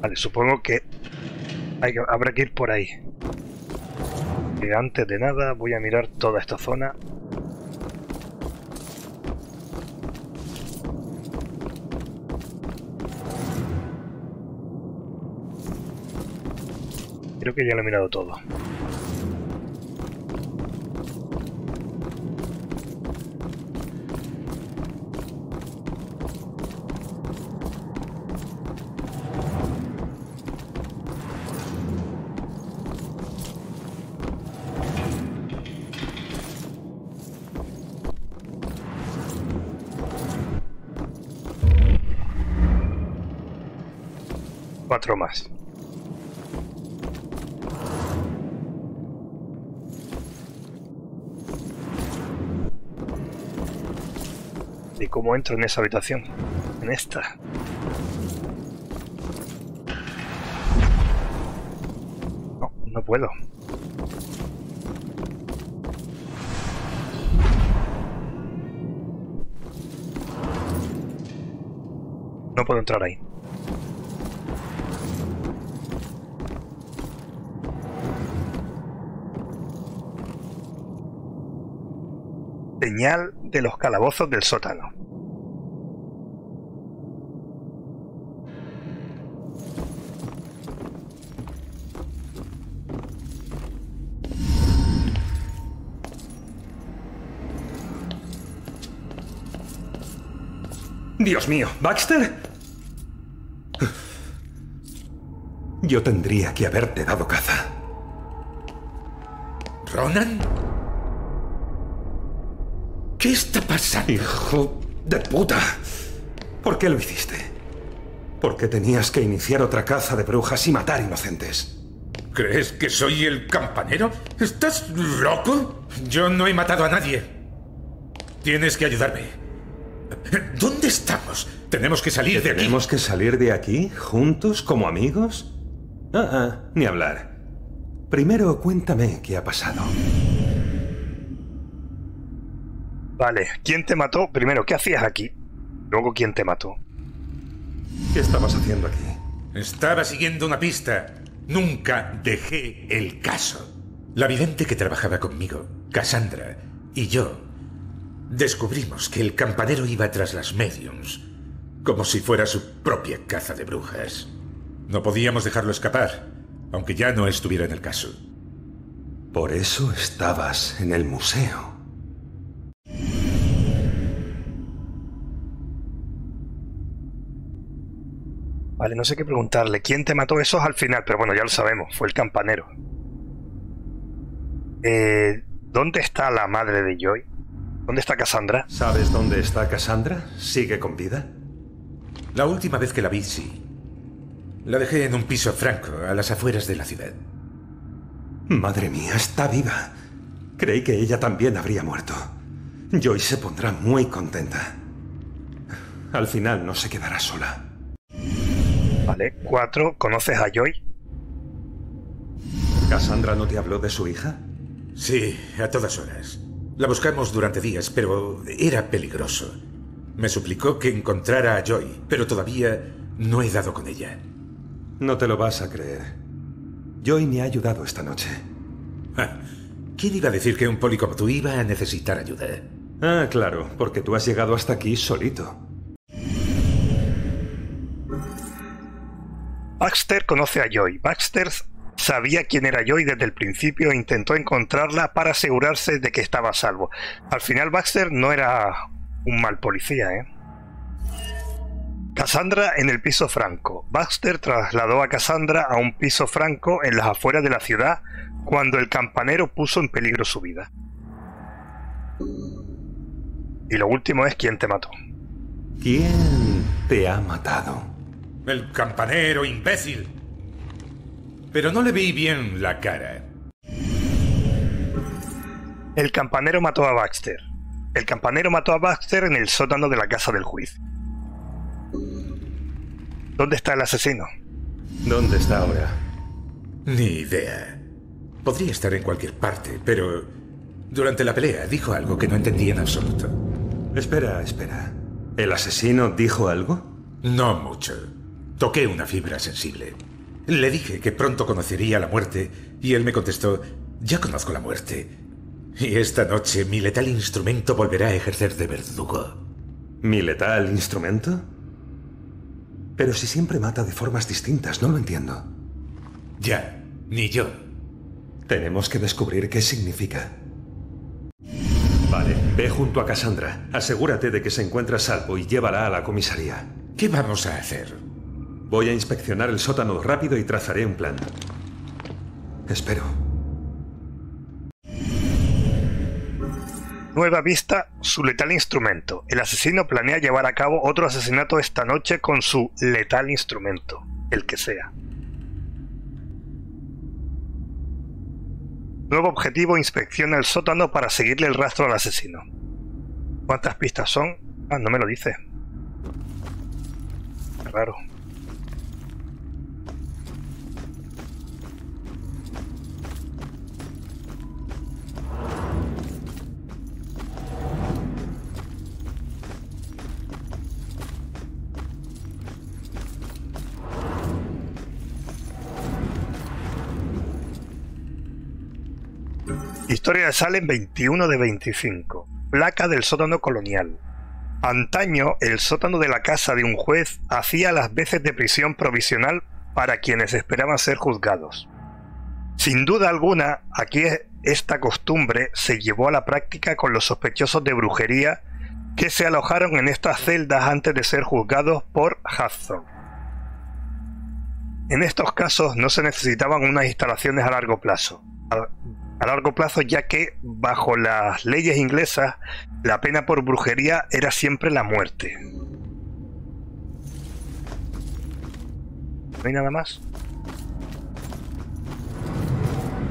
Vale, supongo que, que habrá que ir por ahí. Antes de nada voy a mirar toda esta zona. Creo que ya lo he mirado todo. Más. ¿Y cómo entro en esa habitación? En esta. No, no puedo. No puedo entrar ahí. Señal de los calabozos del sótano. Dios mío, ¿Baxter? Yo tendría que haberte dado caza. ¿Ronan? Hijo de puta. ¿Por qué lo hiciste? ¿Por qué tenías que iniciar otra caza de brujas y matar inocentes? ¿Crees que soy el campanero? ¿Estás loco? Yo no he matado a nadie. Tienes que ayudarme. ¿Dónde estamos? Tenemos que salir de aquí. ¿Tenemos que salir de aquí juntos como amigos? Ah, ah, ni hablar. Primero cuéntame qué ha pasado. Vale, ¿quién te mató? Primero, ¿qué hacías aquí? Luego, ¿quién te mató? ¿Qué estabas haciendo aquí? Estaba siguiendo una pista. Nunca dejé el caso. La vidente que trabajaba conmigo, Cassandra, y yo descubrimos que el campanero iba tras las mediums, como si fuera su propia caza de brujas. No podíamos dejarlo escapar, aunque ya no estuviera en el caso. Por eso estabas en el museo. Vale, no sé qué preguntarle. ¿Quién te mató? Eso es al final, pero bueno, ya lo sabemos. Fue el campanero. Eh, ¿Dónde está la madre de Joy? ¿Dónde está Cassandra? ¿Sabes dónde está Cassandra? ¿Sigue con vida? La última vez que la vi, sí. La dejé en un piso franco, a las afueras de la ciudad. Madre mía, está viva. Creí que ella también habría muerto. Joy se pondrá muy contenta. Al final no se quedará sola. Vale, cuatro. ¿Conoces a Joy? ¿Cassandra no te habló de su hija? Sí, a todas horas. La buscamos durante días, pero era peligroso. Me suplicó que encontrara a Joy, pero todavía no he dado con ella. No te lo vas a creer. Joy me ha ayudado esta noche. Ah, ¿Quién iba a decir que un poli como tú iba a necesitar ayuda? Ah, claro, porque tú has llegado hasta aquí solito. Baxter conoce a Joy. Baxter sabía quién era Joy desde el principio e intentó encontrarla para asegurarse de que estaba a salvo. Al final Baxter no era un mal policía, ¿eh? Cassandra en el piso franco. Baxter trasladó a Cassandra a un piso franco en las afueras de la ciudad cuando el campanero puso en peligro su vida. Y lo último es quién te mató. ¿Quién te ha matado? El campanero, imbécil. Pero no le vi bien la cara. El campanero mató a Baxter. El campanero mató a Baxter en el sótano de la casa del juez. ¿Dónde está el asesino? ¿Dónde está ahora? Ni idea. Podría estar en cualquier parte, pero durante la pelea dijo algo que no entendí en absoluto. Espera, espera. ¿El asesino dijo algo? No mucho. Toqué una fibra sensible. Le dije que pronto conocería la muerte y él me contestó, ya conozco la muerte. Y esta noche mi letal instrumento volverá a ejercer de verdugo. ¿Mi letal instrumento? Pero si siempre mata de formas distintas, no lo entiendo. Ya, ni yo. Tenemos que descubrir qué significa. Vale, ve junto a Cassandra. Asegúrate de que se encuentra a salvo y llévala a la comisaría. ¿Qué vamos a hacer? Voy a inspeccionar el sótano rápido y trazaré un plan. Espero. Nueva vista, su letal instrumento. El asesino planea llevar a cabo otro asesinato esta noche con su letal instrumento. el que sea. Nuevo objetivo, inspecciona el sótano para seguirle el rastro al asesino. ¿Cuántas pistas son? Ah, no me lo dice. Qué raro. Historia de Salem 21 de 25. Placa del sótano colonial. Antaño, el sótano de la casa de un juez hacía las veces de prisión provisional para quienes esperaban ser juzgados. Sin duda alguna, aquí esta costumbre se llevó a la práctica con los sospechosos de brujería que se alojaron en estas celdas antes de ser juzgados por Hudson. En estos casos no se necesitaban unas instalaciones a largo plazo a largo plazo, ya que bajo las leyes inglesas la pena por brujería era siempre la muerte. ¿No hay nada más?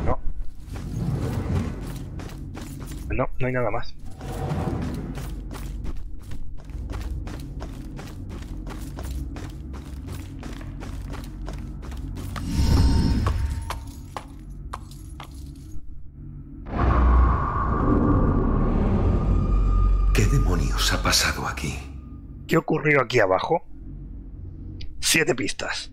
No. No, no hay nada más. Ha pasado aquí? ¿Qué ocurrió aquí abajo? Siete pistas.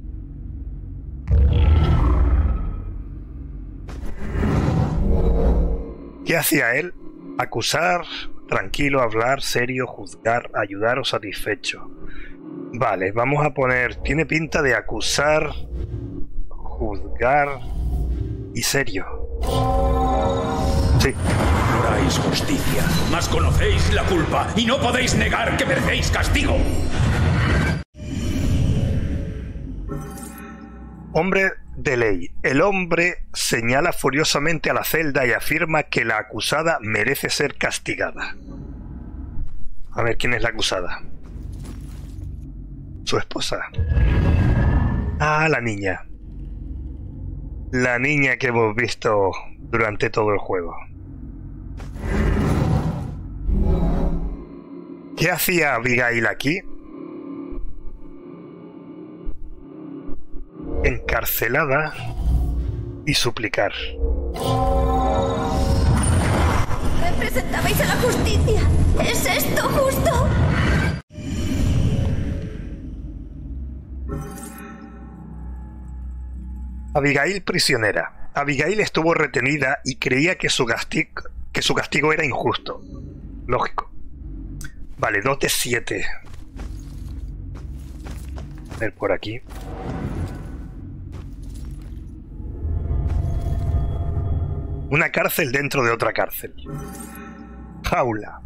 ¿Qué hacía él? Acusar, tranquilo, hablar, serio, juzgar, ayudar o satisfecho. Vale, vamos a poner... Tiene pinta de acusar, juzgar y serio. Sí. Justicia, mas conocéis la culpa y no podéis negar que merecéis castigo. Hombre de ley. El hombre señala furiosamente a la celda y afirma que la acusada merece ser castigada. A ver quién es la acusada. Su esposa. Ah, la niña. La niña que hemos visto durante todo el juego. ¿Qué hacía Abigail aquí? Encarcelada y suplicar. Representabais a la justicia. ¿Es esto justo? Abigail prisionera. Abigail estuvo retenida y creía que su, castigo, que su castigo era injusto. Lógico. Vale, 2 de 7. A ver por aquí. Una cárcel dentro de otra cárcel. Jaula.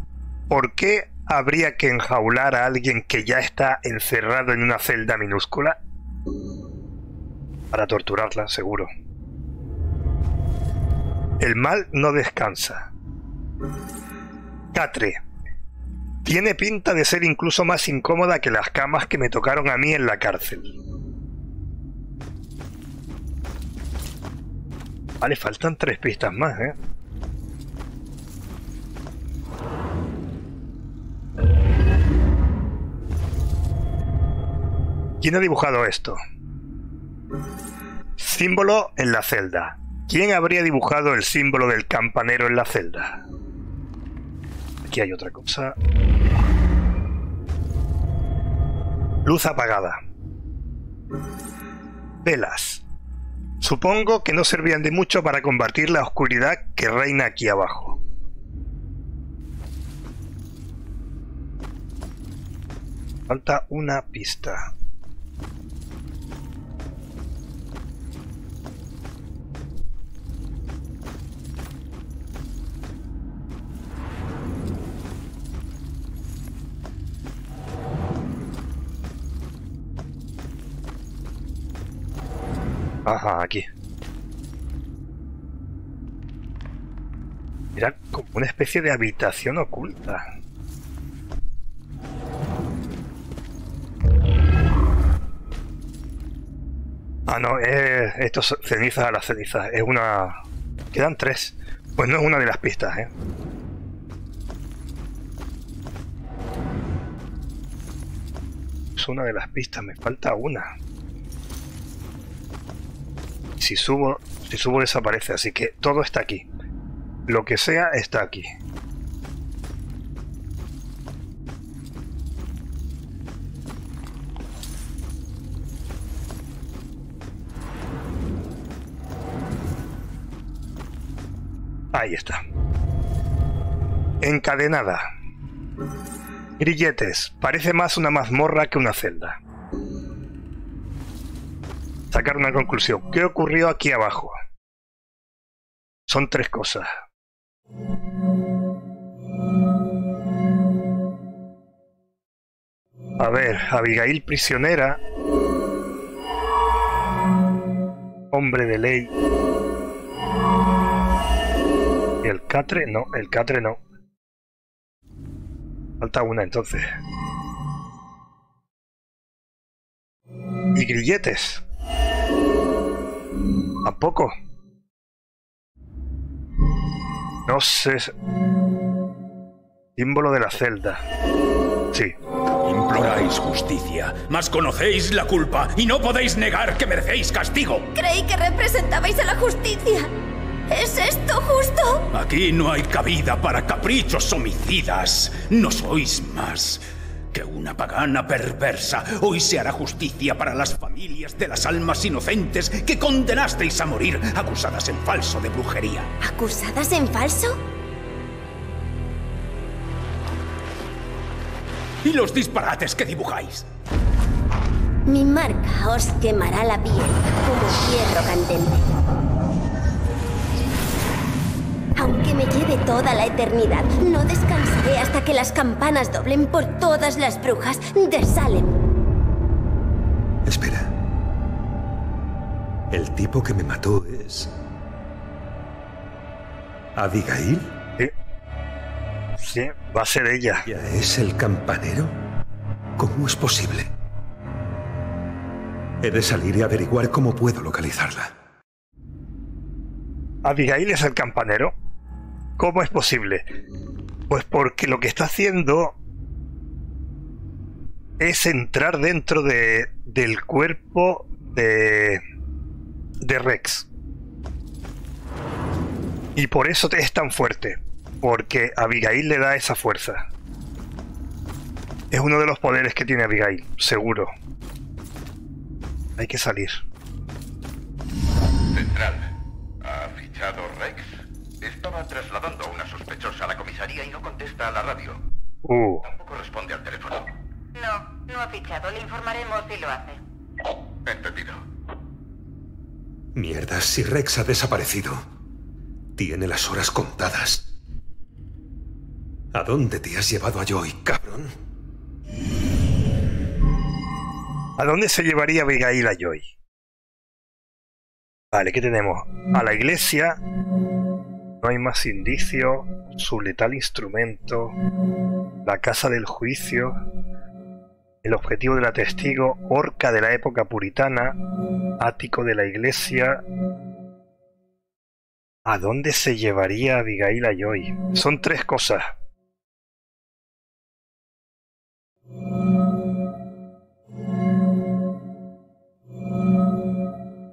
¿Por qué habría que enjaular a alguien que ya está encerrado en una celda minúscula? Para torturarla, seguro. El mal no descansa. Catre. Tiene pinta de ser incluso más incómoda que las camas que me tocaron a mí en la cárcel. Vale, faltan tres pistas más, ¿eh? ¿Quién ha dibujado esto? Símbolo en la celda. ¿Quién habría dibujado el símbolo del campanero en la celda? Aquí hay otra cosa. Luz apagada. Velas. Supongo que no servían de mucho para combatir la oscuridad que reina aquí abajo. Falta una pista. Ajá, aquí. Era como una especie de habitación oculta. Ah, no, eh, esto es cenizas a las cenizas. Es una... Quedan tres. Pues no es una de las pistas, ¿eh? Es una de las pistas, me falta una. Si subo, si subo desaparece, así que todo está aquí. Lo que sea está aquí. Ahí está. Encadenada. Grilletes. Parece más una mazmorra que una celda. Sacar una conclusión. ¿Qué ocurrió aquí abajo? Son tres cosas. A ver, Abigail prisionera. Hombre de ley. ¿Y el catre? No, el catre no. Falta una entonces. ¿Y grilletes? ¿Tampoco? No sé. Símbolo de la celda. Sí. Imploráis justicia, mas conocéis la culpa y no podéis negar que merecéis castigo. Creí que representabais a la justicia. ¿Es esto justo? Aquí no hay cabida para caprichos homicidas. No sois más que una pagana perversa. Hoy se hará justicia para las familias de las almas inocentes que condenasteis a morir acusadas en falso de brujería. ¿Acusadas en falso? ¿Y los disparates que dibujáis? Mi marca os quemará la piel como hierro candente. Aunque me lleve toda la eternidad, no descansaré hasta que las campanas doblen por todas las brujas de Salem. Espera. ¿El tipo que me mató es... Abigail? Sí. Sí, va a ser ella. ¿Ya es el campanero? ¿Cómo es posible? He de salir y averiguar cómo puedo localizarla. ¿Abigail es el campanero? ¿Cómo es posible? Pues porque lo que está haciendo es entrar dentro de, del cuerpo de, de Rex. Y por eso es tan fuerte. Porque Abigail le da esa fuerza. Es uno de los poderes que tiene Abigail, seguro. Hay que salir. Central. ¿Ha fichado Rex? Estaba trasladando a una sospechosa a la comisaría y no contesta a la radio. Uh. Tampoco responde al teléfono. No, no ha fichado. Le informaremos si lo hace. Entendido. Mierda, si Rex ha desaparecido. Tiene las horas contadas. ¿A dónde te has llevado a Joy, cabrón? ¿A dónde se llevaría Abigail a Joy? Vale, ¿qué tenemos? A la iglesia. No hay más indicio. Su letal instrumento. La casa del juicio. El objetivo de la testigo. Orca de la época puritana. Ático de la iglesia. ¿A dónde se llevaría Abigail a Joy? Son tres cosas.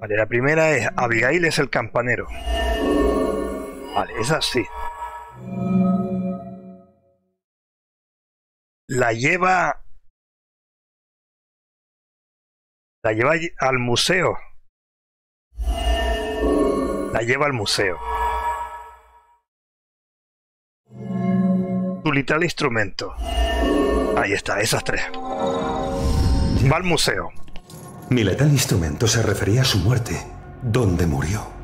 Vale, la primera es Abigail es el campanero. Vale, esa sí. La lleva... La lleva al museo. La lleva al museo. Su literal instrumento. Ahí está, esas tres. Va al museo. Mi letal instrumento se refería a su muerte. ¿Dónde murió?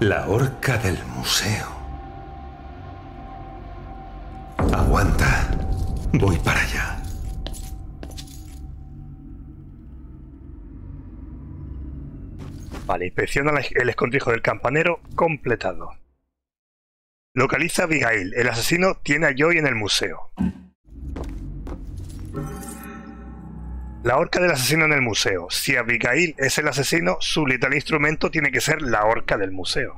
La horca del museo. Aguanta. Voy para allá. Vale, inspecciona el escondrijo del campanero completado. Localiza a Abigail. El asesino tiene a Joy en el museo. La horca del asesino en el museo. Si Abigail es el asesino, su letal instrumento tiene que ser la horca del museo.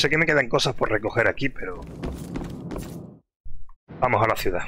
Sé que me quedan cosas por recoger aquí, pero... Vamos a la ciudad.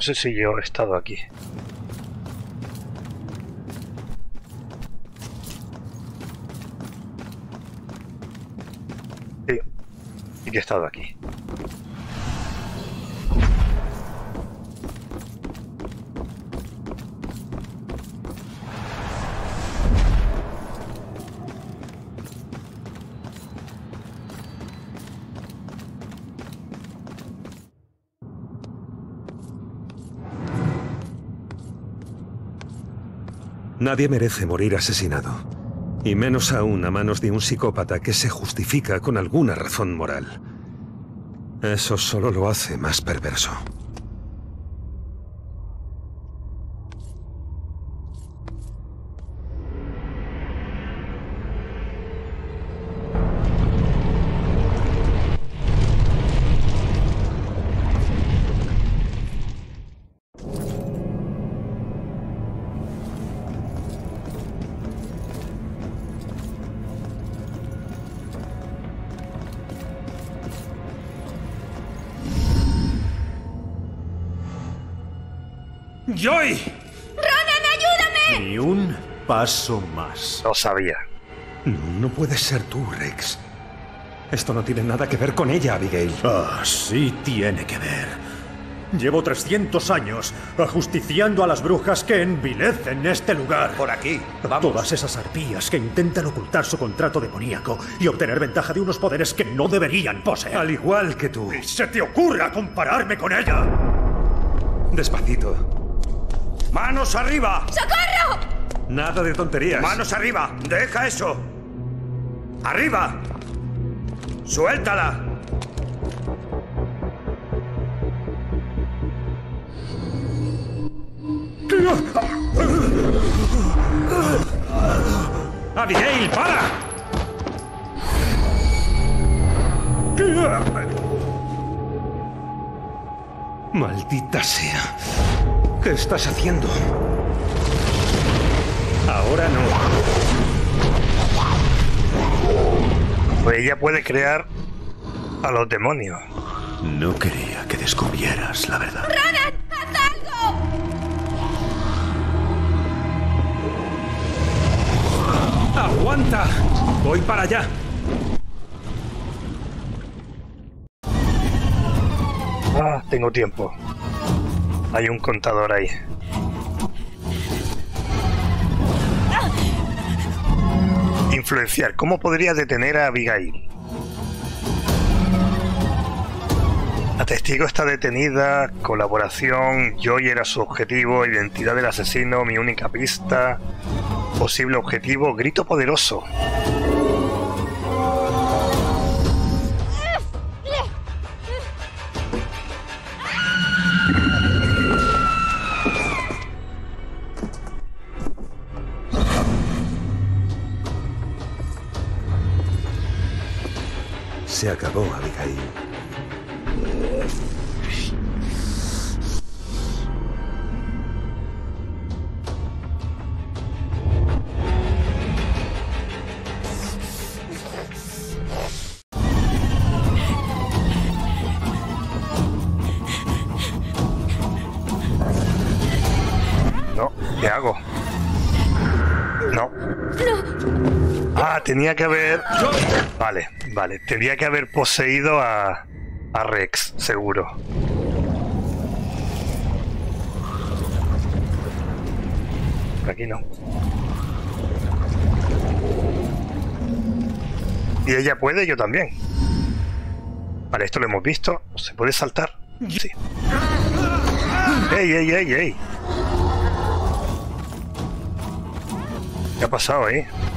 No sé si yo he estado aquí. Sí, sí que he estado aquí. Nadie merece morir asesinado. Y menos aún a manos de un psicópata que se justifica con alguna razón moral. Eso solo lo hace más perverso. ¡Joy! ¡Ronan, ayúdame! Ni un paso más. Lo sabía. No, no puedes ser tú, Rex. Esto no tiene nada que ver con ella, Abigail. Ah, sí tiene que ver. Llevo 300 años ajusticiando a las brujas que envilecen este lugar. Por aquí, vamos. Todas esas arpías que intentan ocultar su contrato demoníaco y obtener ventaja de unos poderes que no deberían poseer. Al igual que tú. ¡Y se te ocurra compararme con ella! Despacito. ¡Manos arriba! ¡Socorro! Nada de tonterías. ¡Manos arriba! ¡Deja eso! ¡Arriba! ¡Suéltala! ¡Abigail, para! Maldita sea. ¿Qué estás haciendo? Ahora no. Pues ella puede crear a los demonios. No quería que descubrieras la verdad. ¡Ronan, haz algo! ¡Aguanta! Voy para allá. Ah, tengo tiempo. Hay un contador ahí. Influenciar. ¿Cómo podría detener a Abigail? La testigo está detenida. Colaboración. Joy era su objetivo. Identidad del asesino. Mi única pista. Posible objetivo. Grito poderoso. Se acabó, Abigail. No, ¿qué hago? No. Ah, tenía que haber... Vale, vale. Tenía que haber poseído a, a Rex, seguro. Aquí no. Y ella puede, yo también. Vale, esto lo hemos visto. ¿Se puede saltar? Sí. ¡Ey, ey, ey, ey! ¿Qué ha pasado ahí? Se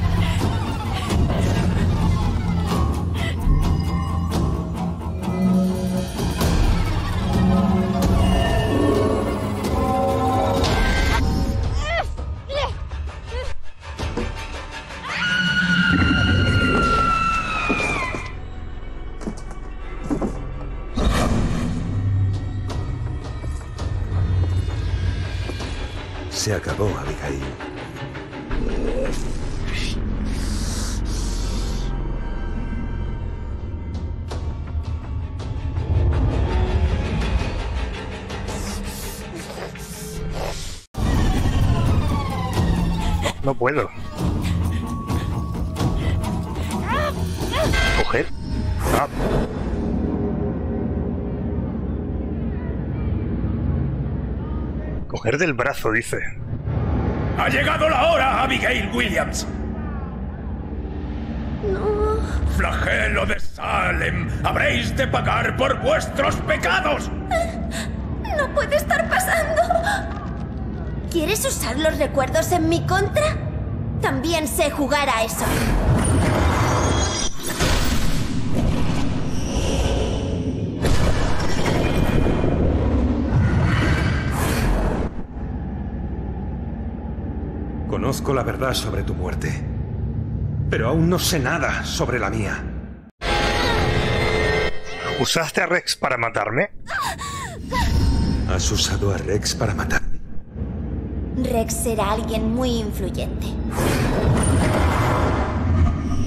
Coger del brazo, dice. ¡Ha llegado la hora, Abigail Williams! No. ¡Flagelo de Salem! ¡Habréis de pagar por vuestros pecados! No puede estar pasando. ¿Quieres usar los recuerdos en mi contra? También sé jugar a eso. Conozco la verdad sobre tu muerte. Pero aún no sé nada sobre la mía. ¿Usaste a Rex para matarme? ¿Has usado a Rex para matarme? Rex será alguien muy influyente.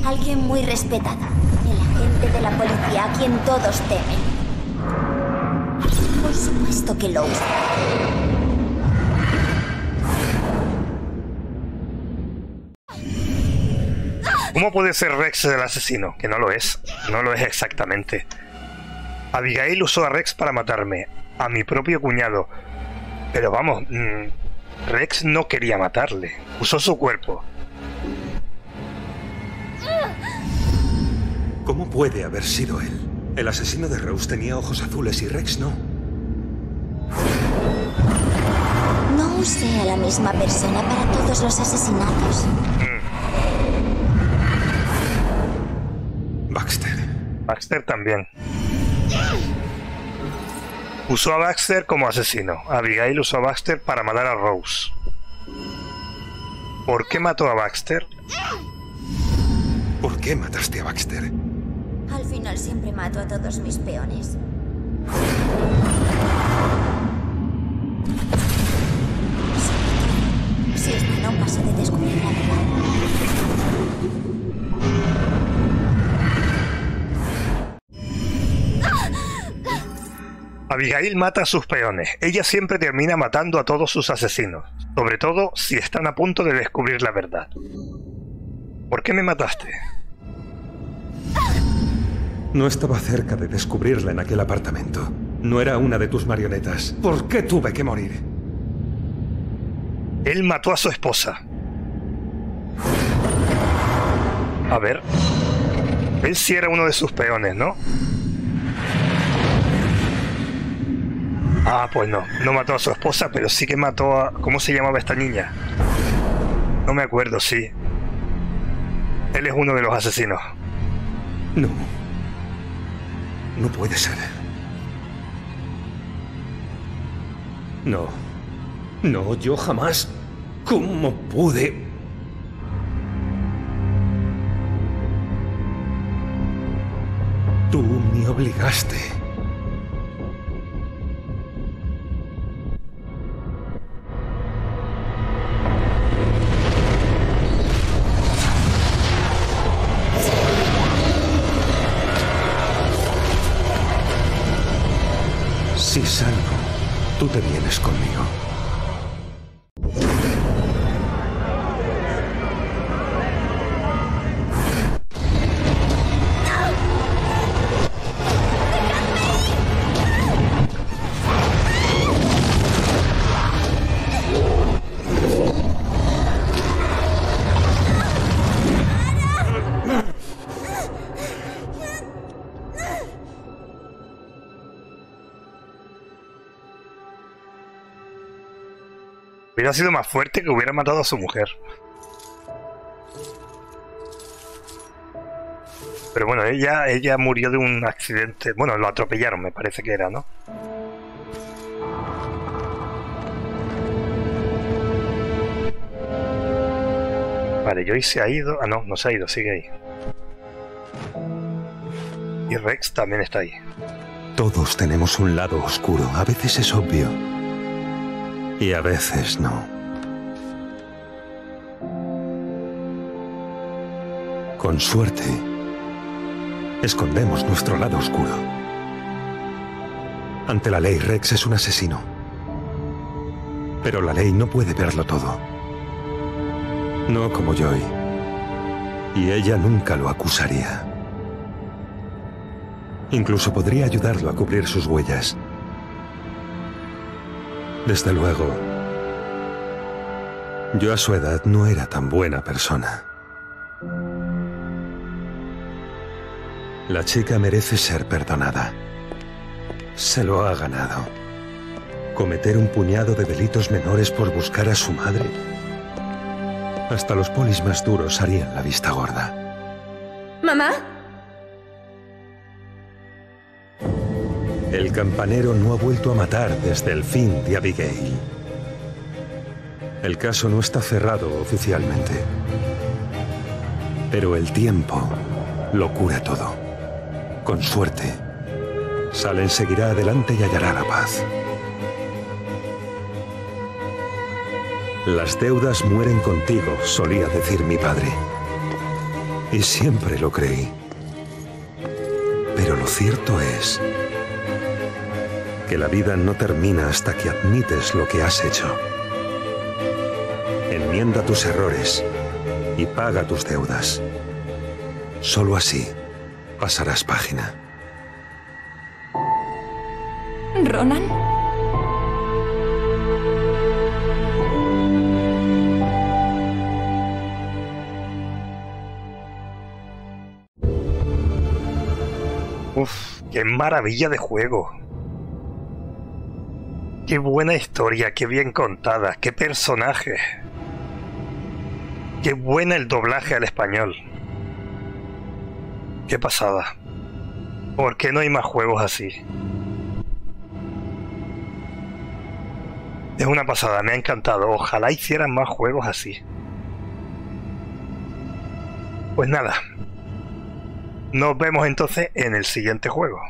Alguien muy respetado. El agente de la policía a quien todos temen. Por supuesto que lo usa. ¿Cómo puede ser Rex el asesino? Que no lo es. No lo es exactamente. Abigail usó a Rex para matarme. A mi propio cuñado. Pero vamos, mm, Rex no quería matarle. Usó su cuerpo. ¿Cómo puede haber sido él? El asesino de Rose tenía ojos azules y Rex no. No usé a la misma persona para todos los asesinatos. Baxter. Baxter también. Usó a Baxter como asesino. Abigail usó a Baxter para matar a Rose. ¿Por qué mató a Baxter? ¿Por qué mataste a Baxter? Al final siempre mato a todos mis peones. Si está a un paso de descubrir la verdad. Abigail mata a sus peones. Ella siempre termina matando a todos sus asesinos, sobre todo si están a punto de descubrir la verdad. ¿Por qué me mataste? No estaba cerca de descubrirla en aquel apartamento. No era una de tus marionetas. ¿Por qué tuve que morir? Él mató a su esposa. A ver. Él sí era uno de sus peones, ¿no? Ah, pues no. No mató a su esposa, pero sí que mató a... ¿Cómo se llamaba esta niña? No me acuerdo, sí. Él es uno de los asesinos. No. No puede ser. No. No, yo jamás. ¿Cómo pude? Me obligaste. Si salgo, tú te vienes conmigo. Hubiera sido más fuerte que hubiera matado a su mujer. Pero bueno, ella, ella murió de un accidente. Bueno, lo atropellaron, me parece que era, ¿no? Vale, Joy se ha ido. Ah, no, no se ha ido, sigue ahí. Y Rex también está ahí. Todos tenemos un lado oscuro. A veces es obvio. Y a veces no. Con suerte, escondemos nuestro lado oscuro. Ante la ley, Rex es un asesino. Pero la ley no puede verlo todo. No como Joy. Y ella nunca lo acusaría. Incluso podría ayudarlo a cubrir sus huellas. Desde luego, yo a su edad no era tan buena persona. La chica merece ser perdonada. Se lo ha ganado. Cometer un puñado de delitos menores por buscar a su madre. Hasta los polis más duros harían la vista gorda. ¿Mamá? El campanero no ha vuelto a matar desde el fin de Abigail. El caso no está cerrado oficialmente. Pero el tiempo lo cura todo. Con suerte, Salen seguirá adelante y hallará la paz. Las deudas mueren contigo, solía decir mi padre. Y siempre lo creí. Pero lo cierto es que la vida no termina hasta que admites lo que has hecho. Enmienda tus errores y paga tus deudas. Solo así pasarás página. ¿Ronan? Uf, qué maravilla de juego. Qué buena historia, qué bien contada, qué personaje. Qué buena el doblaje al español. Qué pasada. ¿Por qué no hay más juegos así? Es una pasada, me ha encantado. Ojalá hicieran más juegos así. Pues nada. Nos vemos entonces en el siguiente juego.